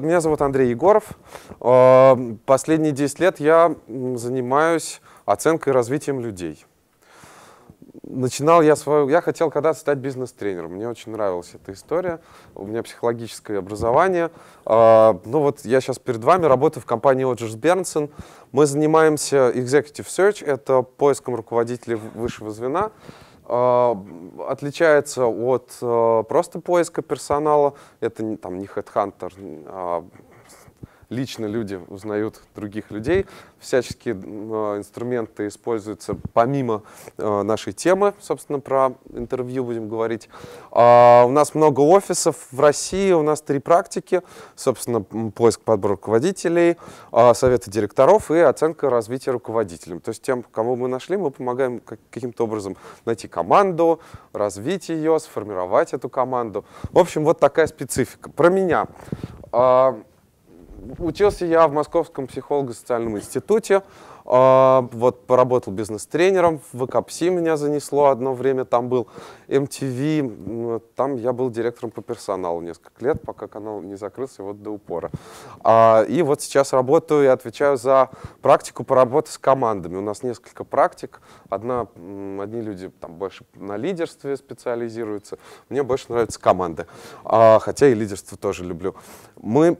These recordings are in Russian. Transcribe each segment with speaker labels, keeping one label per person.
Speaker 1: Меня зовут Андрей Егоров. Э, последние 10 лет я занимаюсь оценкой и развитием людей. Начинал я свою... Я хотел когда-то стать бизнес-тренером. Мне очень нравилась эта история. У меня психологическое образование. Э, ну вот я сейчас перед вами работаю в компании Оджерс Бернсон. Мы занимаемся executive search, это поиском руководителей высшего звена. А, отличается от а, просто поиска персонала. Это там не HeadHunter, а лично люди узнают других людей. Всяческие э, инструменты используются помимо э, нашей темы, собственно, про интервью будем говорить. Э, у нас много офисов в России, у нас три практики, собственно, поиск подбор руководителей, э, советы директоров и оценка развития руководителям. То есть тем, кого мы нашли, мы помогаем каким-то образом найти команду, развить ее, сформировать эту команду. В общем, вот такая специфика. Про меня. Учился я в Московском психолого-социальном институте. А, вот поработал бизнес-тренером, в ВКПСИ меня занесло одно время, там был MTV, там я был директором по персоналу несколько лет, пока канал не закрылся, вот до упора. А, и вот сейчас работаю и отвечаю за практику по работе с командами. У нас несколько практик, одна, одни люди там больше на лидерстве специализируются, мне больше нравятся команды, а, хотя и лидерство тоже люблю. Мы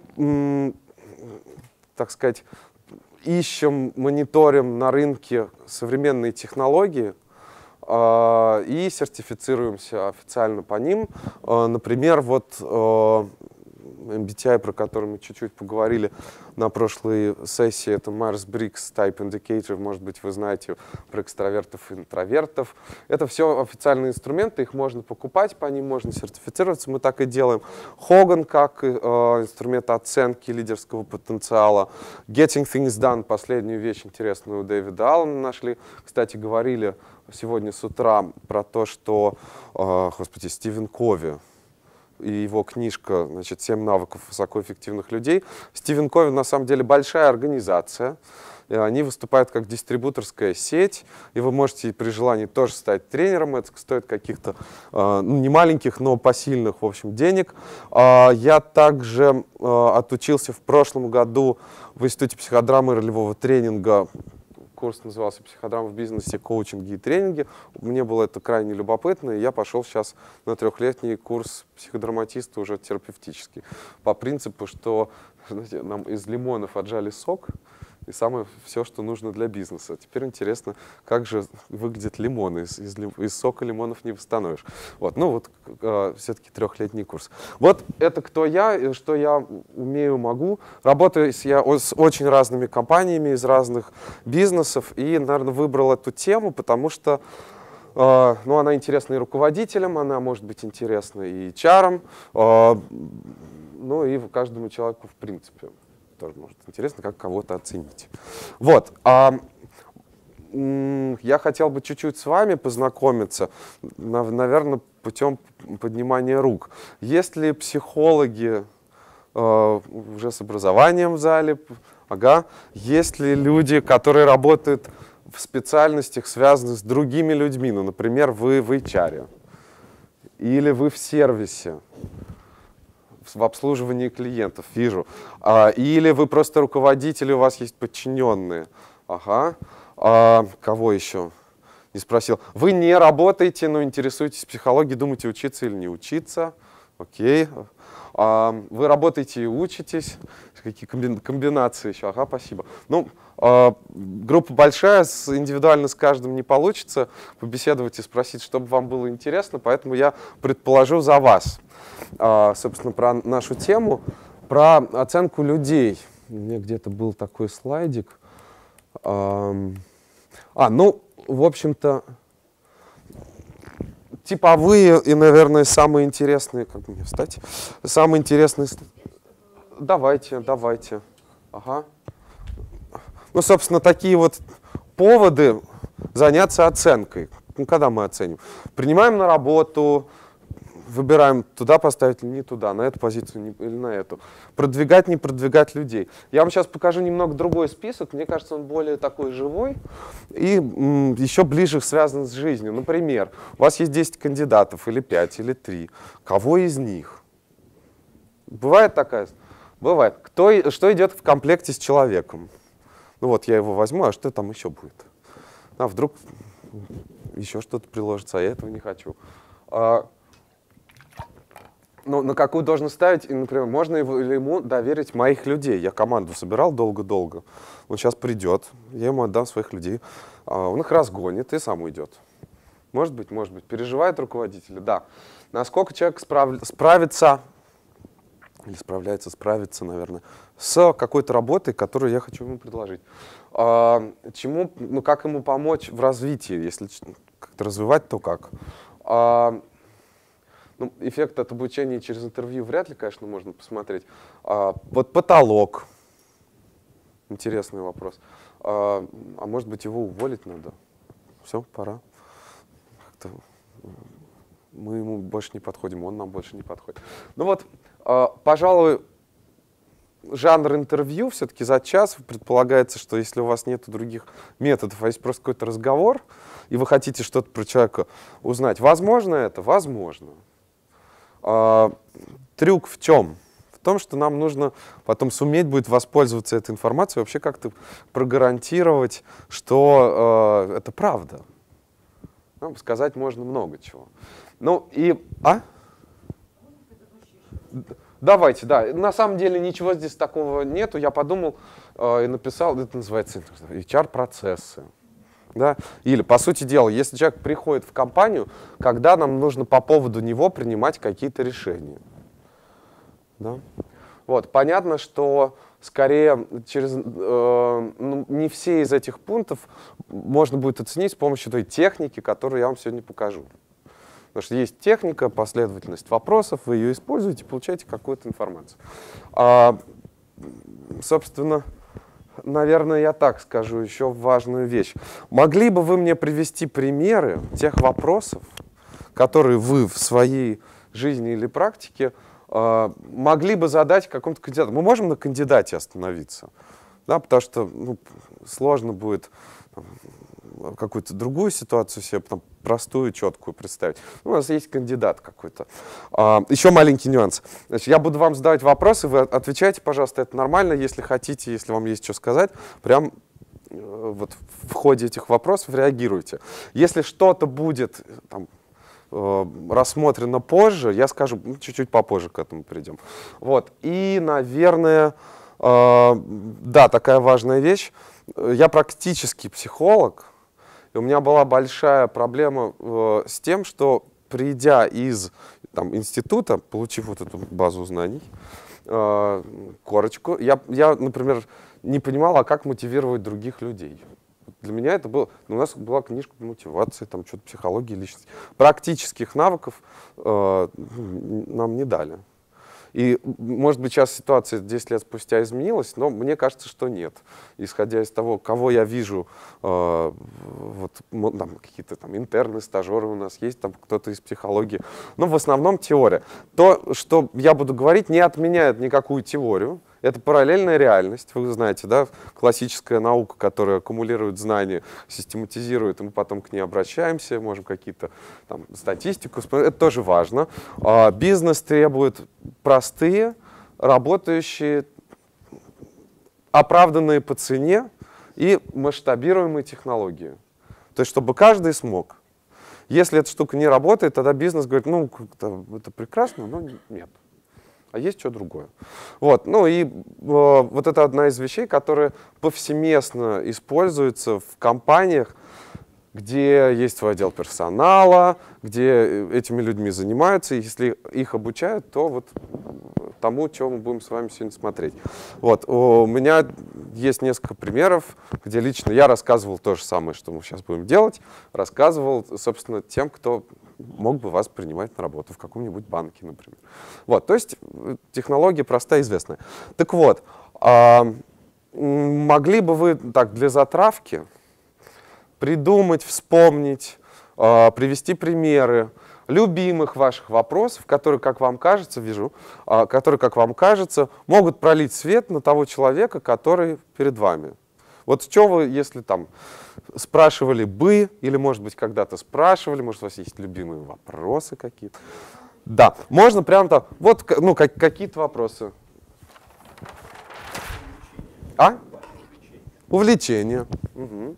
Speaker 1: так сказать, ищем, мониторим на рынке современные технологии э, и сертифицируемся официально по ним. Э, например, вот э, MBTI, про который мы чуть-чуть поговорили на прошлой сессии, это Myers-Briggs Type Indicator, может быть, вы знаете про экстравертов и интровертов. Это все официальные инструменты, их можно покупать, по ним можно сертифицироваться, мы так и делаем. Хоган как э, инструмент оценки лидерского потенциала. Getting Things Done, последнюю вещь интересную у Дэвида Аллена нашли. Кстати, говорили сегодня с утра про то, что, э, господи, Стивен Кови, и его книжка, значит, «Семь навыков высокоэффективных людей». Стивен Кови на самом деле большая организация. Они выступают как дистрибуторская сеть, и вы можете при желании тоже стать тренером. Это стоит каких-то, э, ну, не маленьких, но посильных, в общем, денег. Э, я также э, отучился в прошлом году в Институте психодрамы и ролевого тренинга курс назывался «Психодрама в бизнесе, коучинге и тренинге». Мне было это крайне любопытно, и я пошел сейчас на трехлетний курс психодраматиста уже терапевтический. По принципу, что знаете, нам из лимонов отжали сок, и самое все, что нужно для бизнеса. Теперь интересно, как же выглядят лимоны. Из, из, из сока лимонов не восстановишь. Вот, ну вот э, все-таки трехлетний курс. Вот это кто я, что я умею, могу. Работаю я с очень разными компаниями из разных бизнесов и, наверное, выбрал эту тему, потому что Uh, ну, она интересна и руководителям, она может быть интересна и HR, uh, ну и каждому человеку в принципе тоже может интересно, как кого-то оценить. Вот. А, я хотел бы чуть-чуть с вами познакомиться, наверное, путем поднимания рук. Есть ли психологи э, уже с образованием в зале? Ага. Есть ли люди, которые работают в специальностях, связанных с другими людьми? Ну, например, вы в HR или вы в сервисе в обслуживании клиентов, вижу. А, или вы просто руководитель, у вас есть подчиненные. Ага. А, кого еще? Не спросил. Вы не работаете, но интересуетесь психологией, думаете, учиться или не учиться. Окей. А, вы работаете и учитесь. Какие комбинации еще? Ага, спасибо. Ну, а, группа большая, индивидуально с каждым не получится побеседовать и спросить, чтобы вам было интересно, поэтому я предположу за вас. А, собственно, про нашу тему, про оценку людей. У меня где-то был такой слайдик. А, ну, в общем-то, типовые и, наверное, самые интересные, как мне встать, самые интересные, давайте, давайте, ага. Ну, собственно, такие вот поводы заняться оценкой. Ну, когда мы оценим? Принимаем на работу, выбираем туда поставить или не туда, на эту позицию или на эту. Продвигать, не продвигать людей. Я вам сейчас покажу немного другой список. Мне кажется, он более такой живой и м, еще ближе связан с жизнью. Например, у вас есть 10 кандидатов, или 5, или 3. Кого из них? Бывает такая? Бывает. Кто, что идет в комплекте с человеком? Ну вот я его возьму, а что там еще будет? А вдруг еще что-то приложится, а я этого не хочу. А, ну, на какую должность ставить, и, например, можно или ему доверить моих людей. Я команду собирал долго-долго. Он сейчас придет, я ему отдам своих людей. А, он их разгонит и сам уйдет. Может быть, может быть. Переживает руководитель, да. Насколько человек справ... справится, или справляется, справится, наверное, с какой-то работой, которую я хочу ему предложить. А, чему, ну, как ему помочь в развитии, если как-то развивать, то как? А, ну, эффект от обучения через интервью вряд ли, конечно, можно посмотреть. А, вот потолок. Интересный вопрос. А, а может быть, его уволить надо? Все, пора. Мы ему больше не подходим, он нам больше не подходит. Ну вот, а, пожалуй, жанр интервью все-таки за час предполагается, что если у вас нет других методов, а есть просто какой-то разговор, и вы хотите что-то про человека узнать, возможно это? Возможно. А, трюк в чем? В том, что нам нужно потом суметь будет воспользоваться этой информацией, вообще как-то прогарантировать, что э, это правда. Ну, сказать можно много чего. Ну и... А? Давайте, да. На самом деле ничего здесь такого нету. Я подумал э, и написал, это называется HR-процессы. Да? Или, по сути дела, если человек приходит в компанию, когда нам нужно по поводу него принимать какие-то решения. Да? Вот, понятно, что скорее через, э, ну, не все из этих пунктов можно будет оценить с помощью той техники, которую я вам сегодня покажу. Потому что есть техника, последовательность вопросов, вы ее используете, получаете какую-то информацию. А, собственно, наверное, я так скажу еще важную вещь. Могли бы вы мне привести примеры тех вопросов, которые вы в своей жизни или практике э, могли бы задать какому-то кандидату? Мы можем на кандидате остановиться, да, потому что ну, сложно будет какую-то другую ситуацию себе там, простую, четкую представить. У нас есть кандидат какой-то. А, еще маленький нюанс. Значит, я буду вам задавать вопросы, вы отвечайте, пожалуйста, это нормально, если хотите, если вам есть что сказать, прям э, вот в ходе этих вопросов реагируйте. Если что-то будет там, э, рассмотрено позже, я скажу, ну, чуть-чуть попозже к этому придем. Вот. И, наверное, э, да, такая важная вещь. Я практически психолог, и у меня была большая проблема э, с тем, что придя из там, института, получив вот эту базу знаний, э, корочку, я, я, например, не понимал, а как мотивировать других людей. Для меня это было... Ну, у нас была книжка по мотивации, там что-то психологии личности. Практических навыков э, нам не дали. И, может быть, сейчас ситуация 10 лет спустя изменилась, но мне кажется, что нет. Исходя из того, кого я вижу, э, вот там какие-то там интерны, стажеры у нас есть, там кто-то из психологии, но в основном теория. То, что я буду говорить, не отменяет никакую теорию, это параллельная реальность, вы знаете, да, классическая наука, которая аккумулирует знания, систематизирует, и мы потом к ней обращаемся, можем какие-то там статистику, это тоже важно. А бизнес требует простые, работающие, оправданные по цене и масштабируемые технологии. То есть, чтобы каждый смог. Если эта штука не работает, тогда бизнес говорит, ну, это прекрасно, но нет а есть что другое. Вот, ну и э, вот это одна из вещей, которая повсеместно используется в компаниях, где есть свой отдел персонала, где э, этими людьми занимаются, и если их обучают, то вот тому, чего мы будем с вами сегодня смотреть. Вот, у меня есть несколько примеров, где лично я рассказывал то же самое, что мы сейчас будем делать, рассказывал, собственно, тем, кто мог бы вас принимать на работу в каком-нибудь банке, например. Вот, то есть э, технология простая, известная. Так вот, а, могли бы вы так для затравки придумать, вспомнить, а, привести примеры любимых ваших вопросов, которые, как вам кажется, вижу, а, которые, как вам кажется, могут пролить свет на того человека, который перед вами. Вот что вы, если там спрашивали бы, или, может быть, когда-то спрашивали, может, у вас есть любимые вопросы какие-то. Да, можно прям там, вот, ну, как, какие-то вопросы. А? Увлечение. Угу.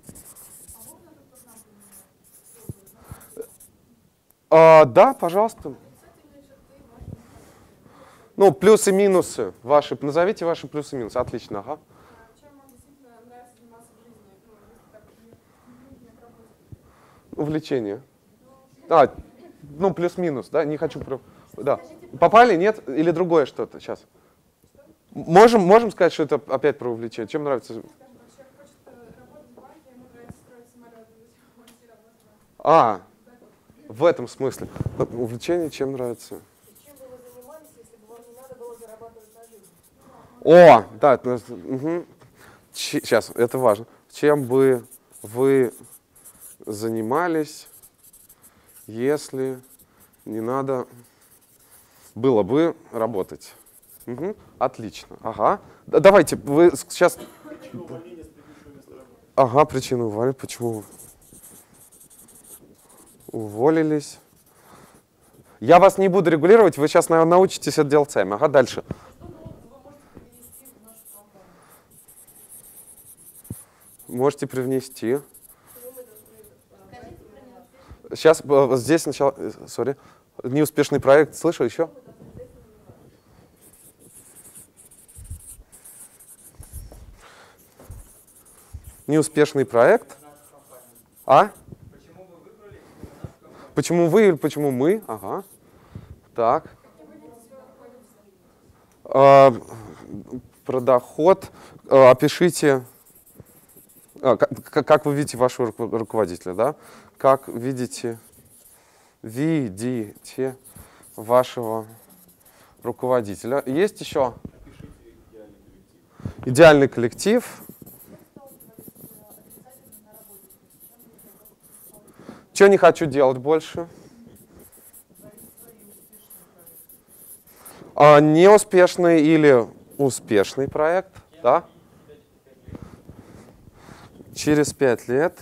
Speaker 1: А, да, пожалуйста. Ну, плюсы-минусы ваши. Назовите ваши плюсы-минусы. Отлично, ага. Увлечение. А, ну, плюс-минус, да? Не хочу... Про... Да. Попали, нет? Или другое что-то? Сейчас. Можем, можем сказать, что это опять про увлечение? Чем нравится? А, в этом смысле. Увлечение чем нравится? О, да, угу. сейчас, это важно. Чем бы вы занимались, если не надо было бы работать? Угу. Отлично. Ага. Давайте, вы сейчас... Ага, причину уволили. Почему? Уволились. Я вас не буду регулировать, вы сейчас, наверное, научитесь это делать сами. Ага, дальше. Можете привнести. Сейчас, э, здесь сначала, сори, э, неуспешный проект, слышал еще? Неуспешный проект. А? Почему вы или почему мы? Ага. Так. А, про доход. А, опишите, а, как, как вы видите вашего руководителя, да? Как видите, видите вашего руководителя. Есть еще? Идеальный коллектив. Что не хочу делать больше? А, неуспешный или успешный проект, да? Через пять лет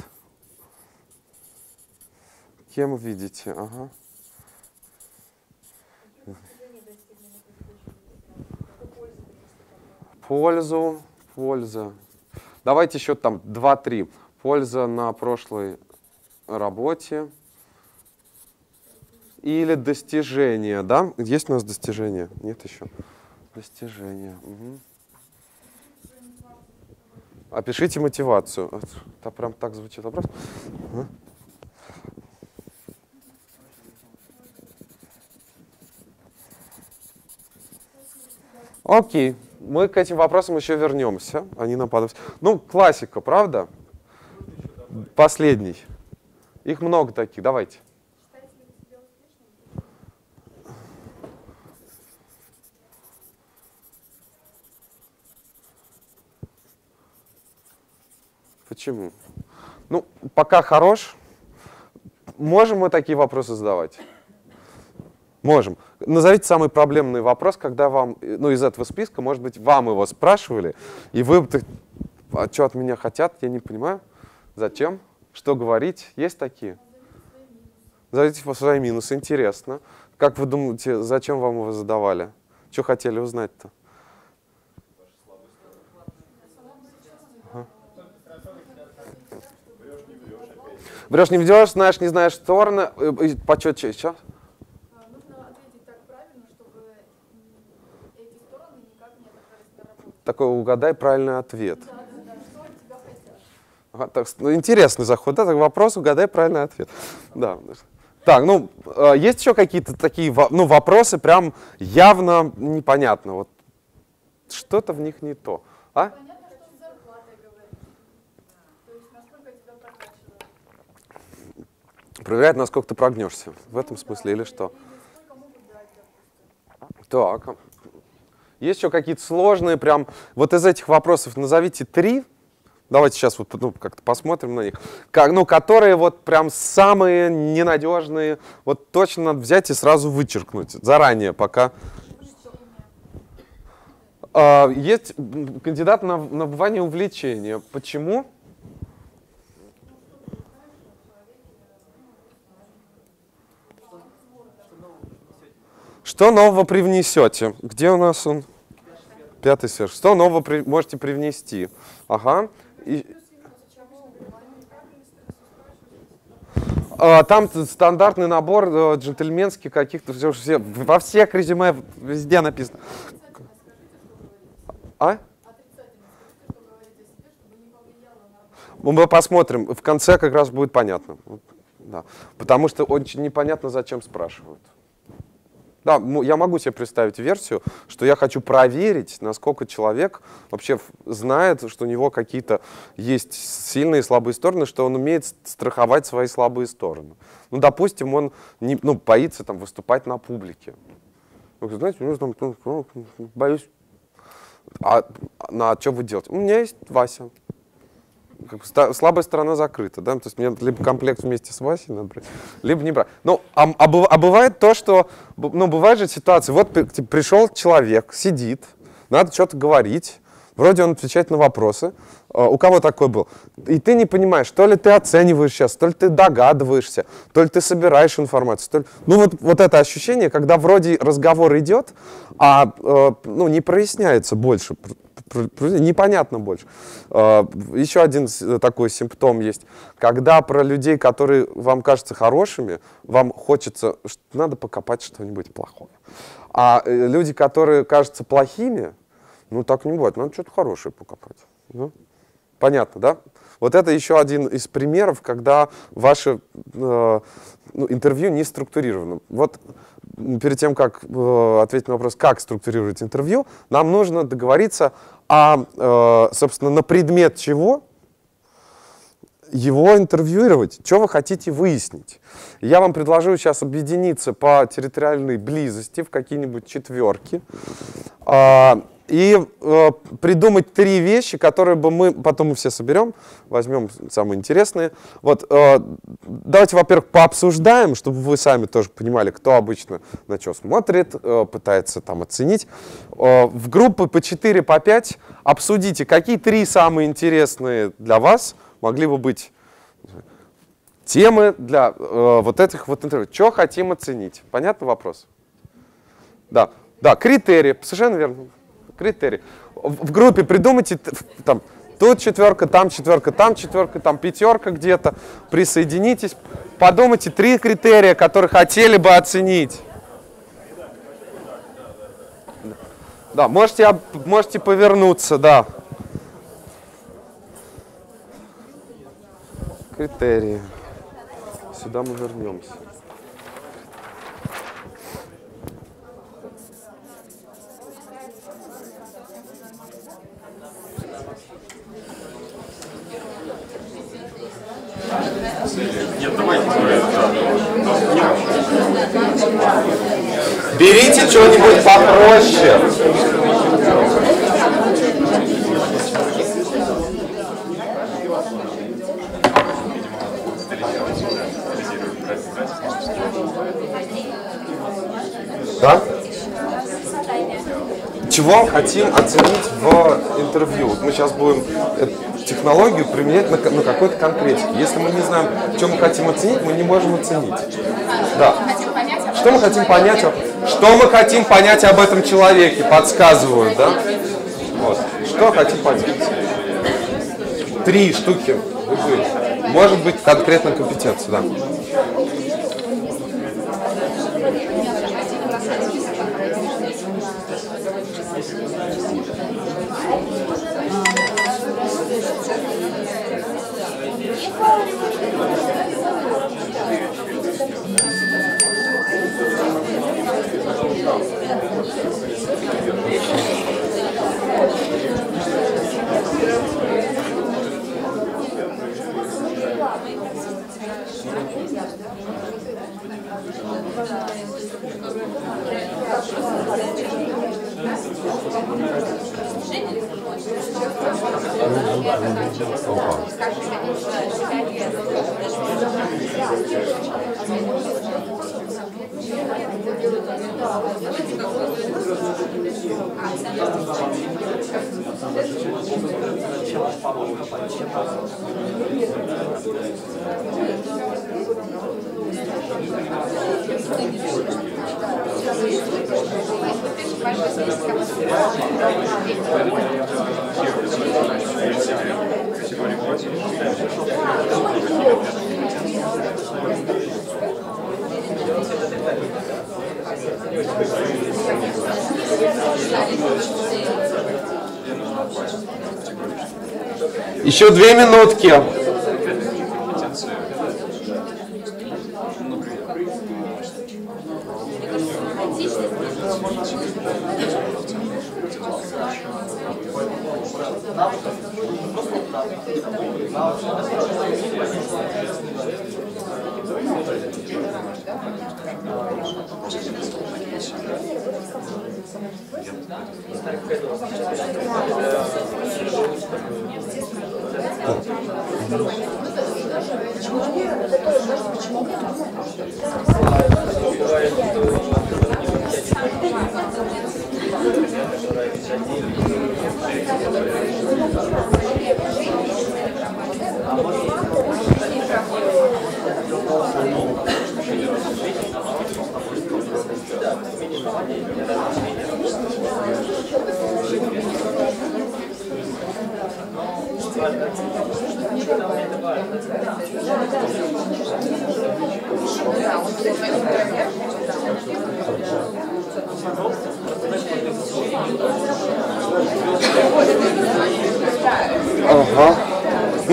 Speaker 1: кем видите? Ага. Пользу, польза. Давайте еще там 2-3. Польза на прошлой работе или достижение, да? Есть у нас достижение? Нет еще? Достижение. Угу. Опишите мотивацию. Это прям так звучит вопрос. Окей, мы к этим вопросам еще вернемся. Они нападают. Ну, классика, правда? Последний. Их много таких. Давайте. Почему? Ну, пока хорош. Можем мы такие вопросы задавать? Можем. Назовите самый проблемный вопрос, когда вам, ну, из этого списка, может быть, вам его спрашивали, и вы, а что от меня хотят, я не понимаю. Зачем? Что говорить? Есть такие? По свои минусы. Интересно. Как вы думаете, зачем вам его задавали? Что хотели узнать-то? Врешь, не врешь, знаешь, не знаешь стороны. Э, Почетче еще? Такой угадай правильный ответ. Ага, так, ну, интересный заход, да, так, вопрос, угадай правильный ответ. Да. Так, ну, э, есть еще какие-то такие ну, вопросы, прям явно непонятно. Вот что-то в них не то. А? Проверяет, насколько ты прогнешься. В этом смысле или что? Так. Есть еще какие-то сложные прям... Вот из этих вопросов назовите три, Давайте сейчас вот ну, как-то посмотрим на них. Как, ну, которые вот прям самые ненадежные. Вот точно надо взять и сразу вычеркнуть. Заранее, пока... А, есть кандидат на набывание увлечения. Почему? Что нового привнесете? Где у нас он? Пятый сфер. Что нового при- можете привнести? Ага. И, А, Там стандартный набор э, джентльменский каких-то, все, во всех резюме везде написано. А? Ну, Мы посмотрим, в конце как раз будет понятно. Да. Потому что очень непонятно, зачем спрашивают. Да, я могу себе представить версию, что я хочу проверить, насколько человек вообще знает, что у него какие-то есть сильные и слабые стороны, что он умеет страховать свои слабые стороны. Ну, допустим, он не, ну, боится там, выступать на публике. Ну, знаете, ну, там, ну, ну, боюсь. А на что вы делаете? У меня есть Вася. Как слабая сторона закрыта, да, то есть мне либо комплект вместе с Васей надо брать, либо не брать. Ну, а, а а бывает то, что, ну, бывает же ситуация, вот типа, пришел человек, сидит, надо что-то говорить, вроде он отвечает на вопросы, А, у кого такой был, и ты не понимаешь, то ли ты оцениваешь сейчас, то ли ты догадываешься, то ли ты собираешь информацию, то ли... ну вот, вот это ощущение, когда вроде разговор идет, а э, ну, не проясняется больше, непонятно больше. Э, Еще один такой симптом есть, когда про людей, которые вам кажутся хорошими, вам хочется, надо покопать что-нибудь плохое. А э, люди, которые кажутся плохими, ну так не бывает, надо что-то хорошее покопать. Ну, Понятно, да? Вот это еще один из примеров, когда ваше э, ну, интервью не структурировано. Вот перед тем, как э, ответить на вопрос, как структурировать интервью, нам нужно договориться о, э, собственно, на предмет чего его интервьюировать, что вы хотите выяснить. Я вам предложу сейчас объединиться по территориальной близости в какие-нибудь четверки а, и э, придумать три вещи, которые бы мы, потом мы все соберем, возьмем самые интересные. Вот, э, давайте, во-первых, пообсуждаем, чтобы вы сами тоже понимали, кто обычно на что смотрит, э, пытается там оценить. Э, в группы по 4, по 5 обсудите, какие три самые интересные для вас могли бы быть темы для э, вот этих вот интервью. Что хотим оценить? Понятный вопрос? Да, да, критерии, совершенно верно. Критерии. В, в группе придумайте там тут четверка, там четверка, там четверка, там пятерка где-то. Присоединитесь, подумайте три критерия, которые хотели бы оценить. Да, можете, можете повернуться, да. Критерии. Сюда мы вернемся. Берите что-нибудь попроще. Да? Чего хотим оценить в интервью? Мы сейчас будем технологию применять на, на какой-то конкретике. Если мы не знаем, что мы хотим оценить, мы не можем оценить. Да. Что мы хотим понять? Что мы хотим понять об этом человеке? Подсказывают, да? Вот. Что хотим понять? Три штуки. Может быть, конкретно компетенция, да. Еще две минутки.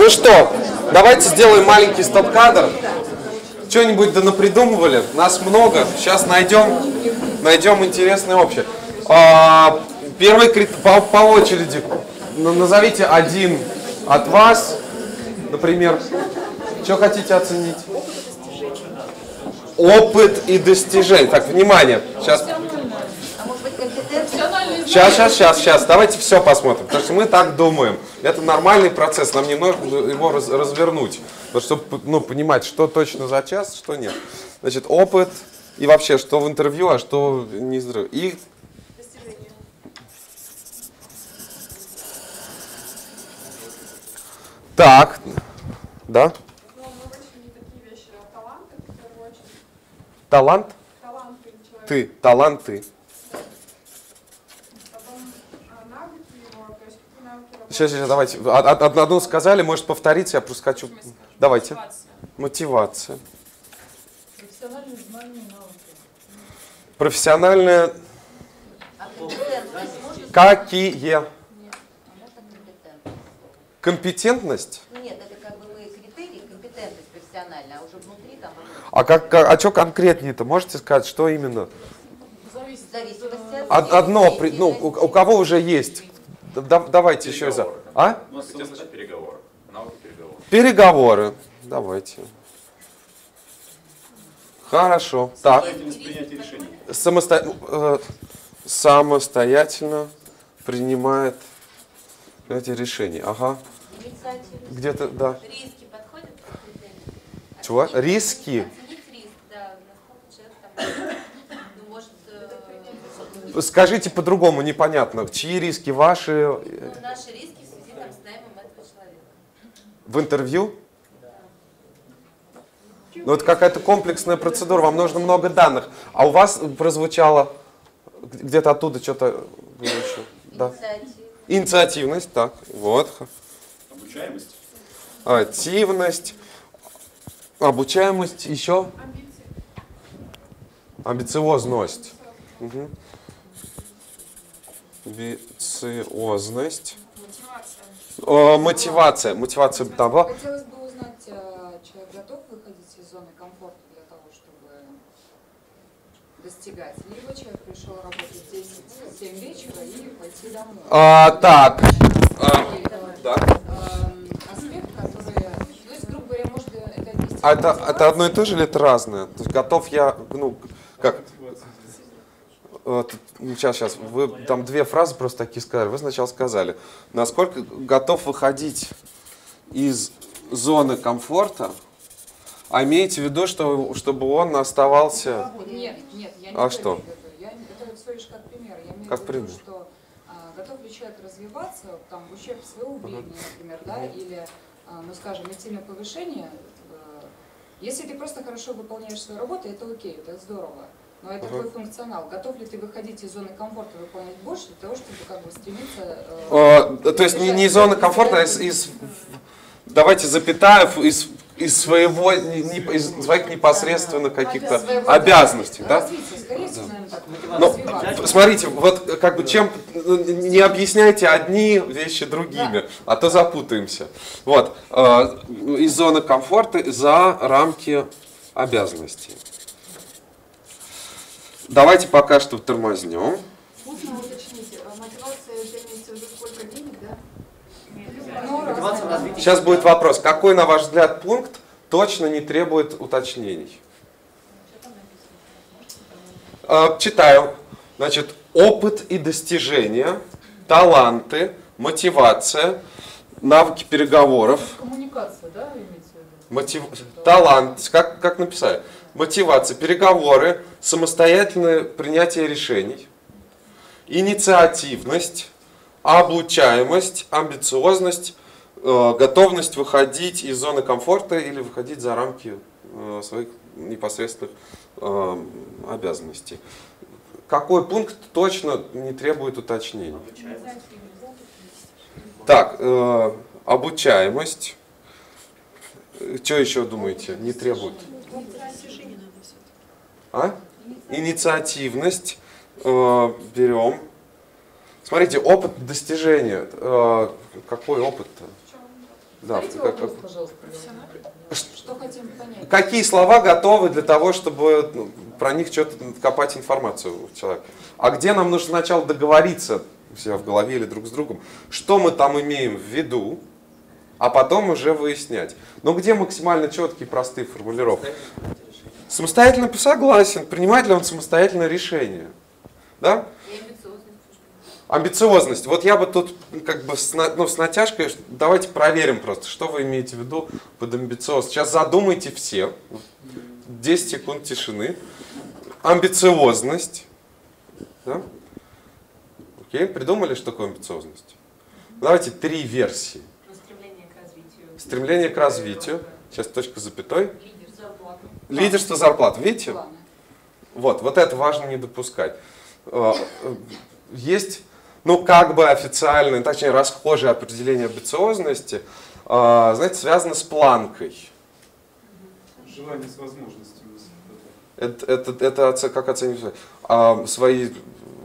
Speaker 1: Ну что, давайте сделаем маленький стоп-кадр. Что-нибудь да напридумывали? Нас много. Сейчас найдем, найдем интересное общее. А, первый по, по очереди. Назовите один от вас, например. Что хотите оценить? Опыт и достижение. Так, внимание. Сейчас
Speaker 2: А может быть компетенция?
Speaker 1: Сейчас, сейчас, сейчас, сейчас. Давайте все посмотрим. Потому что мы так думаем. Это нормальный процесс. Нам не нужно его раз- развернуть. Чтобы ну, понимать, что точно за час, что нет. Значит, опыт и вообще, что в интервью, а что не из- И Так, да?
Speaker 3: Ну. Таланты.
Speaker 1: Талант?
Speaker 3: Таланты.
Speaker 1: Ты, таланты.
Speaker 3: Потом а, навыки его, то есть какие навыки работы.
Speaker 1: Сейчас, сейчас, давайте. Од- од- Одну сказали, может повторить, я просто хочу. Давайте. Мотивация.
Speaker 4: Профессиональные знания и навыки.
Speaker 1: Профессиональная
Speaker 2: А компетентность
Speaker 1: какие?
Speaker 2: А нет, это как бы мы критерии, компетентность профессиональная, а уже внутри там
Speaker 1: А как, как- а что конкретнее-то? Можете сказать, что именно?
Speaker 2: в зависимости от
Speaker 1: Од- Одно, ну, у, у кого уже есть? Да- да- давайте еще за. А?
Speaker 5: Переговоров. Навыки переговоров.
Speaker 1: Переговоры. Давайте. Хорошо. Так. Самосто- э, самостоятельно принимает эти решения. Ага. Где-то, да.
Speaker 6: Риски подходят к?
Speaker 1: Чего? Риски?
Speaker 6: Оценить риск, да, насколько человек там, ну,
Speaker 1: Скажите по-другому, непонятно. Чьи риски ваши
Speaker 6: ну, наши риски в связи там, с наймом этого человека.
Speaker 1: в интервью? Ну, это какая-то комплексная процедура, вам нужно много данных. А у вас прозвучало где-то оттуда что-то было еще? Да. Инициативность, так, вот.
Speaker 5: Обучаемость.
Speaker 1: Активность, обучаемость, еще амбициозность. Мгм. Амбициозность. О, мотивация. Мотивация, да, была?
Speaker 4: Хотелось бы узнать, а, человек готов выходить из зоны комфорта для того, чтобы достигать? Либо человек пришел работать в 10-7 вечера и пойти домой.
Speaker 1: А, так, а, да.
Speaker 4: аспект, который, ну, есть, грубо говоря, может это
Speaker 1: А это, это одно и то же или это разное? То есть готов я, ну, как? Сейчас, сейчас. Вы там две фразы просто такие сказали. Вы сначала сказали, насколько готов выходить из зоны комфорта, а имеете в виду, что, чтобы он оставался...
Speaker 4: Нет, нет, я не
Speaker 1: А что?
Speaker 4: Я, это всего лишь как пример. Я имею
Speaker 1: Как
Speaker 4: в виду,
Speaker 1: пример.
Speaker 4: что а, готов ли человек развиваться там, в ущерб своего времени, например, да, или, а, ну скажем, идти на повышение. э, Если ты просто хорошо выполняешь свою работу, это окей, это здорово. Но это твой функционал. Готов ли ты выходить из зоны комфорта, выполнять больше для того, чтобы как бы стремиться... э,
Speaker 1: Э, то есть не, не из зоны комфорта, а из, из- давайте запятая, из, из своего, не- из своих непосредственно каких-то обязанностей, да?
Speaker 4: Так.
Speaker 1: Ну, смотрите, вот как бы чем не объясняйте одни вещи другими, а то запутаемся. Вот э, из зоны комфорта за рамки обязанностей. Давайте пока что тормознем.
Speaker 3: Можно уточнить, а мотивация сколько денег, да?
Speaker 4: Ну.
Speaker 1: Сейчас будет вопрос, какой, на ваш взгляд, пункт точно не требует уточнений? Э, Читаю. Значит, опыт и достижения, таланты, мотивация, навыки переговоров,
Speaker 4: Коммуникация, да, имеется в виду?
Speaker 1: мотив... талант, как, как написали? Мотивация, переговоры, самостоятельное принятие решений, инициативность, облучаемость, амбициозность, э, готовность выходить из зоны комфорта или выходить за рамки э, своих непосредственных э, обязанностей. Какой пункт точно не требует уточнений? Так, э, обучаемость. Что еще думаете? Не требует. А? Инициативность. Э, берем. Смотрите, опыт достижения. Э, какой опыт-то? Да,
Speaker 4: Повторите
Speaker 1: как-
Speaker 4: вопрос, пожалуйста. Что хотим понять?
Speaker 1: Какие слова готовы для того, чтобы ну, про них что-то копать информацию у человека? А где нам нужно сначала договориться у себя в голове или друг с другом, что мы там имеем в виду, а потом уже выяснять. Но где максимально четкие, простые формулировки? Самостоятельно согласен, принимает ли он самостоятельное решение. Да?
Speaker 6: И амбициозность.
Speaker 1: Амбициозность. Вот я бы тут как бы с, ну, с натяжкой, давайте проверим просто, что вы имеете в виду под амбициозностью. Сейчас задумайте все. 10 секунд тишины. Амбициозность. Да? Окей, придумали, что такое амбициозность? Давайте три версии.
Speaker 6: Ну, стремление к развитию.
Speaker 1: Стремление к развитию. Сейчас точка запятой.
Speaker 6: Лидер, зарплата.
Speaker 1: Лидерство, зарплат. Видите?
Speaker 4: Планы.
Speaker 1: Вот, вот это важно не допускать. Э, э, Есть, ну, как бы официальное, точнее, расхожее определение амбициозности, э, знаете, связано с планкой.
Speaker 7: Желание с возможностью.
Speaker 1: Это, это, это как оценивать? А, свои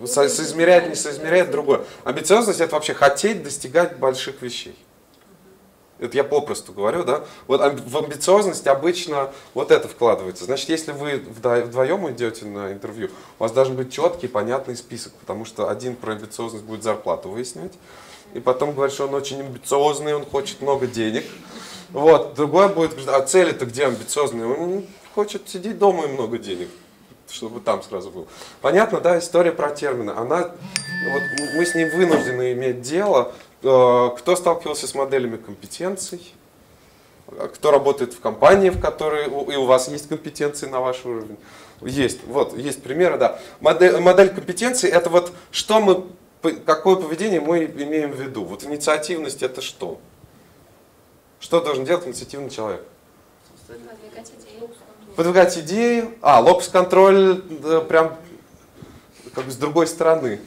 Speaker 1: со- соизмерять, не соизмерять, другое. Амбициозность это вообще хотеть достигать больших вещей. Это я попросту говорю, да? Вот в амбициозность обычно вот это вкладывается. Значит, если вы вдвоем идете на интервью, у вас должен быть четкий, понятный список, потому что один про амбициозность будет зарплату выяснять, и потом говорит, что он очень амбициозный, он хочет много денег. Вот, другой будет говорить, а цели-то где амбициозные? Он хочет сидеть дома и много денег, чтобы там сразу был. Понятно, да, история про термины. Она, вот мы с ней вынуждены иметь дело. Э, Кто сталкивался с моделями компетенций? А Кто работает в компании, в которой и у вас есть компетенции на ваш уровень? Есть, вот, есть примеры, да. Модель, модель компетенций это вот что мы, какое поведение мы имеем в виду. Вот инициативность это что? Что должен делать инициативный человек? Выдвигать идеи. А, локус-контроль да, прям как бы с другой стороны.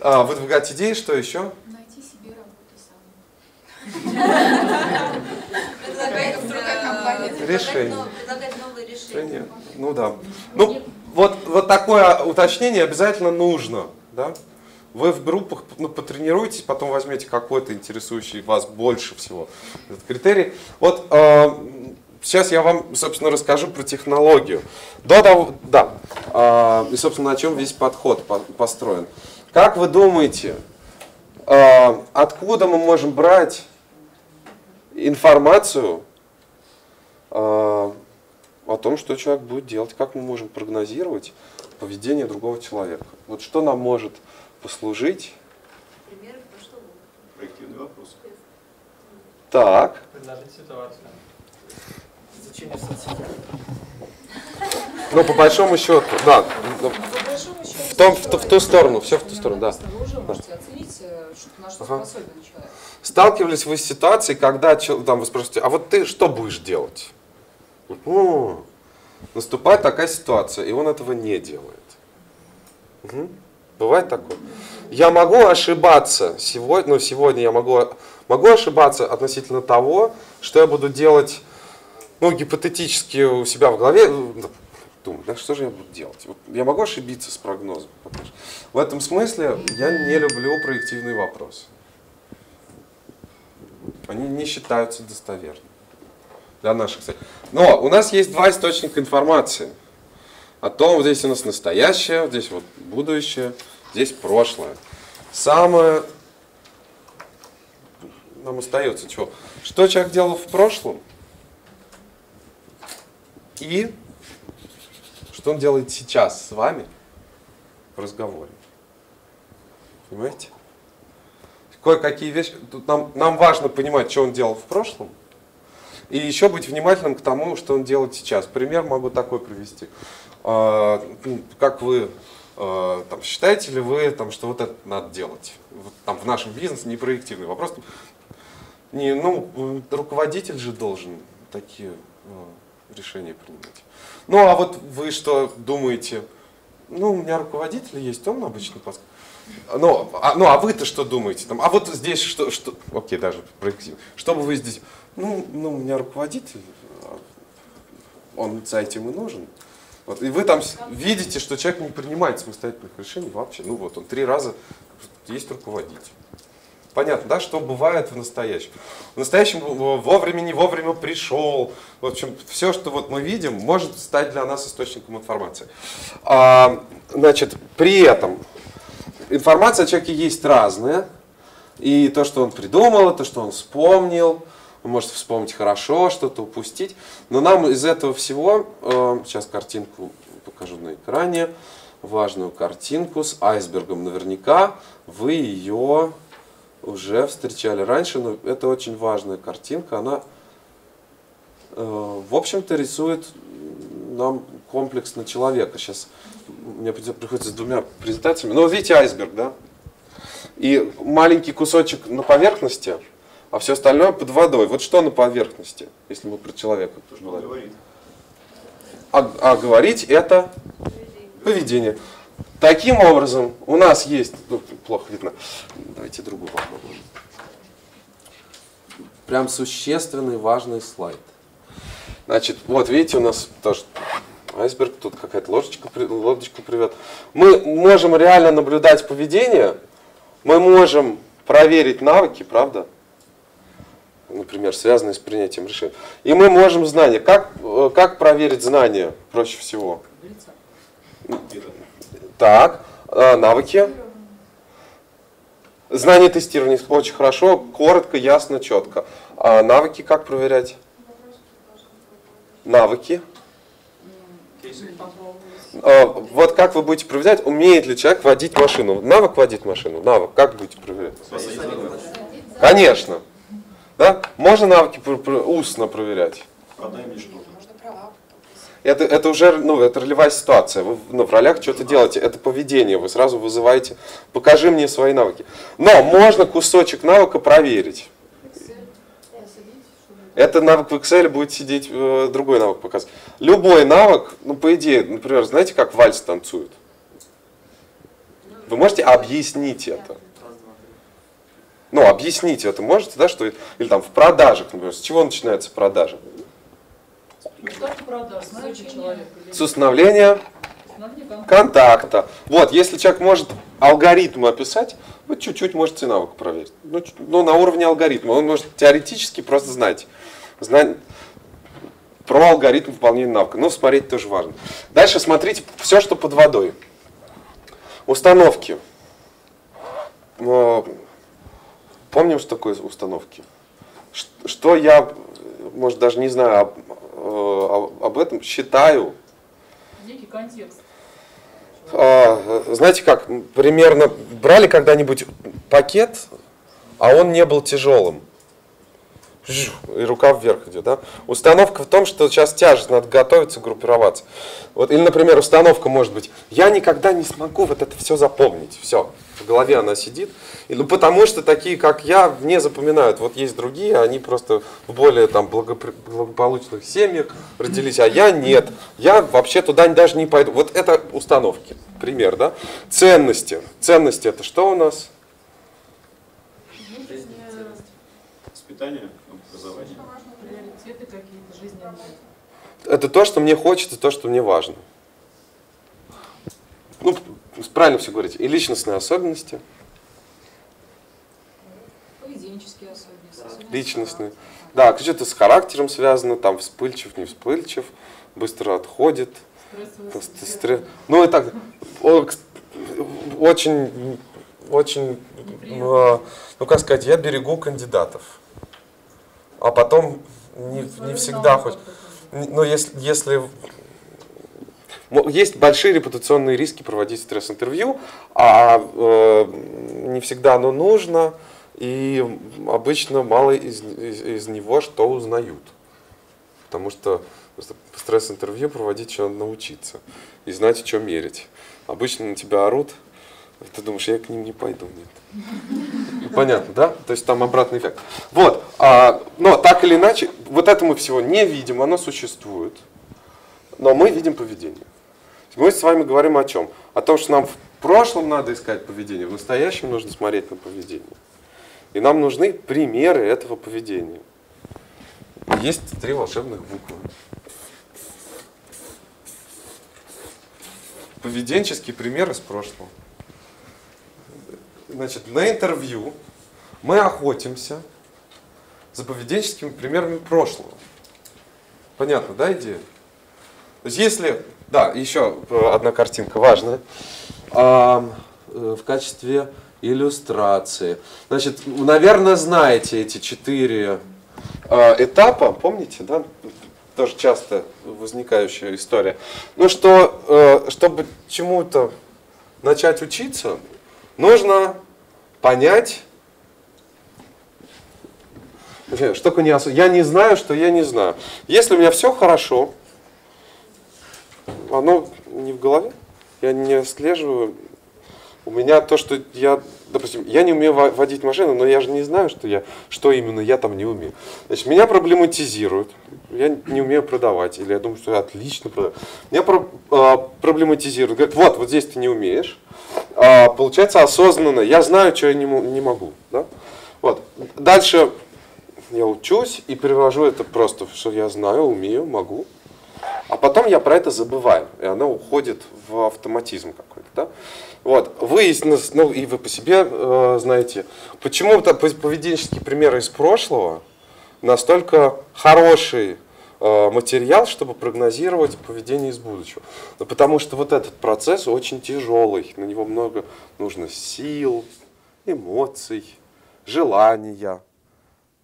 Speaker 1: А, выдвигать идеи, что еще?
Speaker 3: Другая компания.
Speaker 1: Решение.
Speaker 6: Предлагать новые решения.
Speaker 1: Ну да. Ну, вот, вот такое уточнение обязательно нужно. Да? Вы в группах ну, потренируйтесь, потом возьмете какой-то интересующий вас больше всего этот критерий. Вот э, сейчас я вам, собственно, расскажу про технологию. До того, да, э, и, собственно, на чем весь подход по- построен. Как вы думаете, э, откуда мы можем брать информацию э, о том, что человек будет делать, как мы можем прогнозировать поведение другого человека. Вот что нам может послужить.
Speaker 6: Примеры прошлого.
Speaker 5: Проективный вопрос.
Speaker 1: Так,
Speaker 8: Предложить ситуацию. Изучение в соцсетях.
Speaker 1: Ну по большому счету, да, ну,
Speaker 4: счету,
Speaker 1: в, том, в, в ту сторону, все в ту сторону, да.
Speaker 4: Э,
Speaker 1: Ага. Сталкивались вы с ситуацией, когда там, вы спросите, а вот ты что будешь делать? О, наступает такая ситуация, и он этого не делает. Мгм. Бывает такое? Я могу ошибаться сегодня, ну сегодня я могу, могу ошибаться относительно того, что я буду делать, ну гипотетически у себя в голове, ну, думаю, да что же я буду делать? Вот я могу ошибиться с прогнозом. В этом смысле я не люблю проективные вопросы. Они не считаются достоверными для наших целей. Но у нас есть два источника информации. О том, вот здесь у нас настоящее, вот здесь вот будущее, здесь прошлое. Самое нам остается чего? Что человек делал в прошлом и что он делает сейчас с вами в разговоре. Понимаете? Кое-какие вещи. Тут нам, нам важно понимать, что он делал в прошлом, и еще быть внимательным к тому, что он делает сейчас. Пример могу такой привести. А, ну, Как вы а, там, считаете ли вы, там, что вот это надо делать? Вот, там, в нашем бизнесе не проективный вопрос. Не, ну, руководитель же должен такие решения принимать. Ну, а вот вы что думаете? Ну, у меня руководитель есть, он обычно подсказывает. Ну, а, ну, а вы-то что думаете? Там, а вот здесь что, что, окей, даже проективно. Что бы вы здесь, ну, ну, у меня руководитель, а, он за этим и нужен. Вот, и вы там видите, что человек не принимает самостоятельных решений вообще. Ну вот, он три раза есть руководитель. Понятно, да, что бывает в настоящем. В настоящем вовремя, не вовремя пришел. В общем, все, что вот мы видим, может стать для нас источником информации. А, значит, при этом информация о человеке есть разная. И то, что он придумал, то, что он вспомнил, он может вспомнить хорошо, что-то упустить. Но нам из этого всего, э, сейчас картинку покажу на экране, важную картинку с айсбергом. Наверняка вы ее уже встречали раньше, но это очень важная картинка. Она, э, в общем-то, рисует нам комплексно человека. Сейчас мне приходится с двумя презентациями. Ну, вот видите айсберг, да? И маленький кусочек на поверхности, а все остальное под водой. Вот что на поверхности, если мы про человека
Speaker 5: говорит.
Speaker 1: а, а говорить это поведение. Таким образом, у нас есть, ну, плохо видно, давайте другую попробуем. Прям существенный, важный слайд. Значит, вот видите, у нас тоже айсберг, тут какая-то ложечка, лодочка привет. Мы можем реально наблюдать поведение, мы можем проверить навыки, правда? Например, связанные с принятием решений. И мы можем знания. Как, э, как проверить знания проще всего? Так, э, навыки. Знание тестирования очень хорошо, коротко, ясно, четко. А навыки как проверять? Навыки. Э, Вот как вы будете проверять, умеет ли человек водить машину? Навык водить машину? Навык. Как будете проверять? Конечно. Да? Можно навыки устно проверять.
Speaker 5: Продай мне что-то.
Speaker 1: Это, это уже ну, это ролевая ситуация. Вы ну, в ролях что-то делаете. Это поведение. Вы сразу вызываете. Покажи мне свои навыки. Но можно кусочек навыка проверить. Это навык в Excel будет сидеть, э, другой навык показывать. Любой навык, ну по идее, например, знаете, как вальс танцуют? Вы можете объяснить это? Ну, объяснить это можете, да, что или там в продажах, например, с чего начинается продажа?
Speaker 9: Как продаж, знаете человек или
Speaker 1: С установления
Speaker 9: наверняка.
Speaker 1: контакта. Вот, если человек может алгоритмы описать, вы чуть-чуть можете навык проверить. Ну, чуть- ну, на уровне алгоритма. Он может теоретически просто знать. Знать про алгоритм выполнения навыка. Но смотреть тоже важно. Дальше смотрите все, что под водой. Установки. Помним, что такое установки? Что я, может, даже не знаю об, э, об этом, считаю
Speaker 9: Некий контекст.
Speaker 1: а, знаете как, примерно брали когда-нибудь пакет, а он не был тяжелым. И рука вверх идет, да? Установка в том, что сейчас тяжесть, надо готовиться, группироваться. Вот, или, например, установка может быть, я никогда не смогу вот это все запомнить, все, в голове она сидит, и, ну, потому что такие, как я, не запоминают. Вот есть другие, они просто в более там благопри- благополучных семьях родились, а я нет. Я вообще туда даже не пойду. Вот это установки, пример, да? Ценности. Ценности это что у нас?
Speaker 5: Воспитание, образование.
Speaker 9: Приоритеты какие-то жизненные.
Speaker 1: Это то, что мне хочется, то, что мне важно. Ну, правильно все говорите. И личностные особенности,
Speaker 4: Поведенческие особенности. особенности
Speaker 1: личностные. Да, что-то с характером связано, там вспыльчив, не вспыльчив, быстро отходит. Стре- Ну и так, очень, очень, э, ну как сказать, я берегу кандидатов, а потом не, не всегда хоть, ну если, если есть большие репутационные риски проводить стресс-интервью, а э, не всегда оно нужно, и обычно мало из, из, из него что узнают. Потому что стресс-интервью проводить еще надо научиться и знать, что мерить. Обычно на тебя орут, ты думаешь, я к ним не пойду, нет. Ну, Понятно, да? То есть там обратный эффект. Вот, а, но так или иначе, вот это мы всего не видим, оно существует, но мы видим поведение. Мы с вами говорим о чем? О том, что нам в прошлом надо искать поведение, в настоящем нужно смотреть на поведение. И нам нужны примеры этого поведения. Есть три волшебных буквы. Поведенческий пример из прошлого. Значит, на интервью мы охотимся за поведенческими примерами прошлого. Понятно, да, идея? То есть если, да, еще одна картинка важная, А, э, в качестве иллюстрации. Значит, наверное, знаете эти четыре э, этапа, помните, да? Тоже часто возникающая история. Ну что, э, чтобы чему-то начать учиться, нужно понять, что такое не Я не знаю, что я не знаю. Если у меня все хорошо, оно не в голове, я не отслеживаю. У меня то, что я, допустим, я не умею во- водить машину, но я же не знаю, что я, что именно я там не умею. Значит, меня проблематизируют. Я не умею продавать, или я думаю, что я отлично продаю. Меня про- а, проблематизируют. Говорят, вот, вот здесь ты не умеешь. А, получается осознанно. Я знаю, что я не, не могу. Да? Вот. Дальше я учусь и перевожу это просто, что я знаю, умею, могу. А потом я про это забываю, и оно уходит в автоматизм какой-то. Да? Вот. Выяснилось, ну и вы по себе э, знаете, почему-то поведенческие примеры из прошлого настолько хороший э, материал, чтобы прогнозировать поведение из будущего. Ну, потому что вот этот процесс очень тяжелый, на него много нужно сил, эмоций, желания.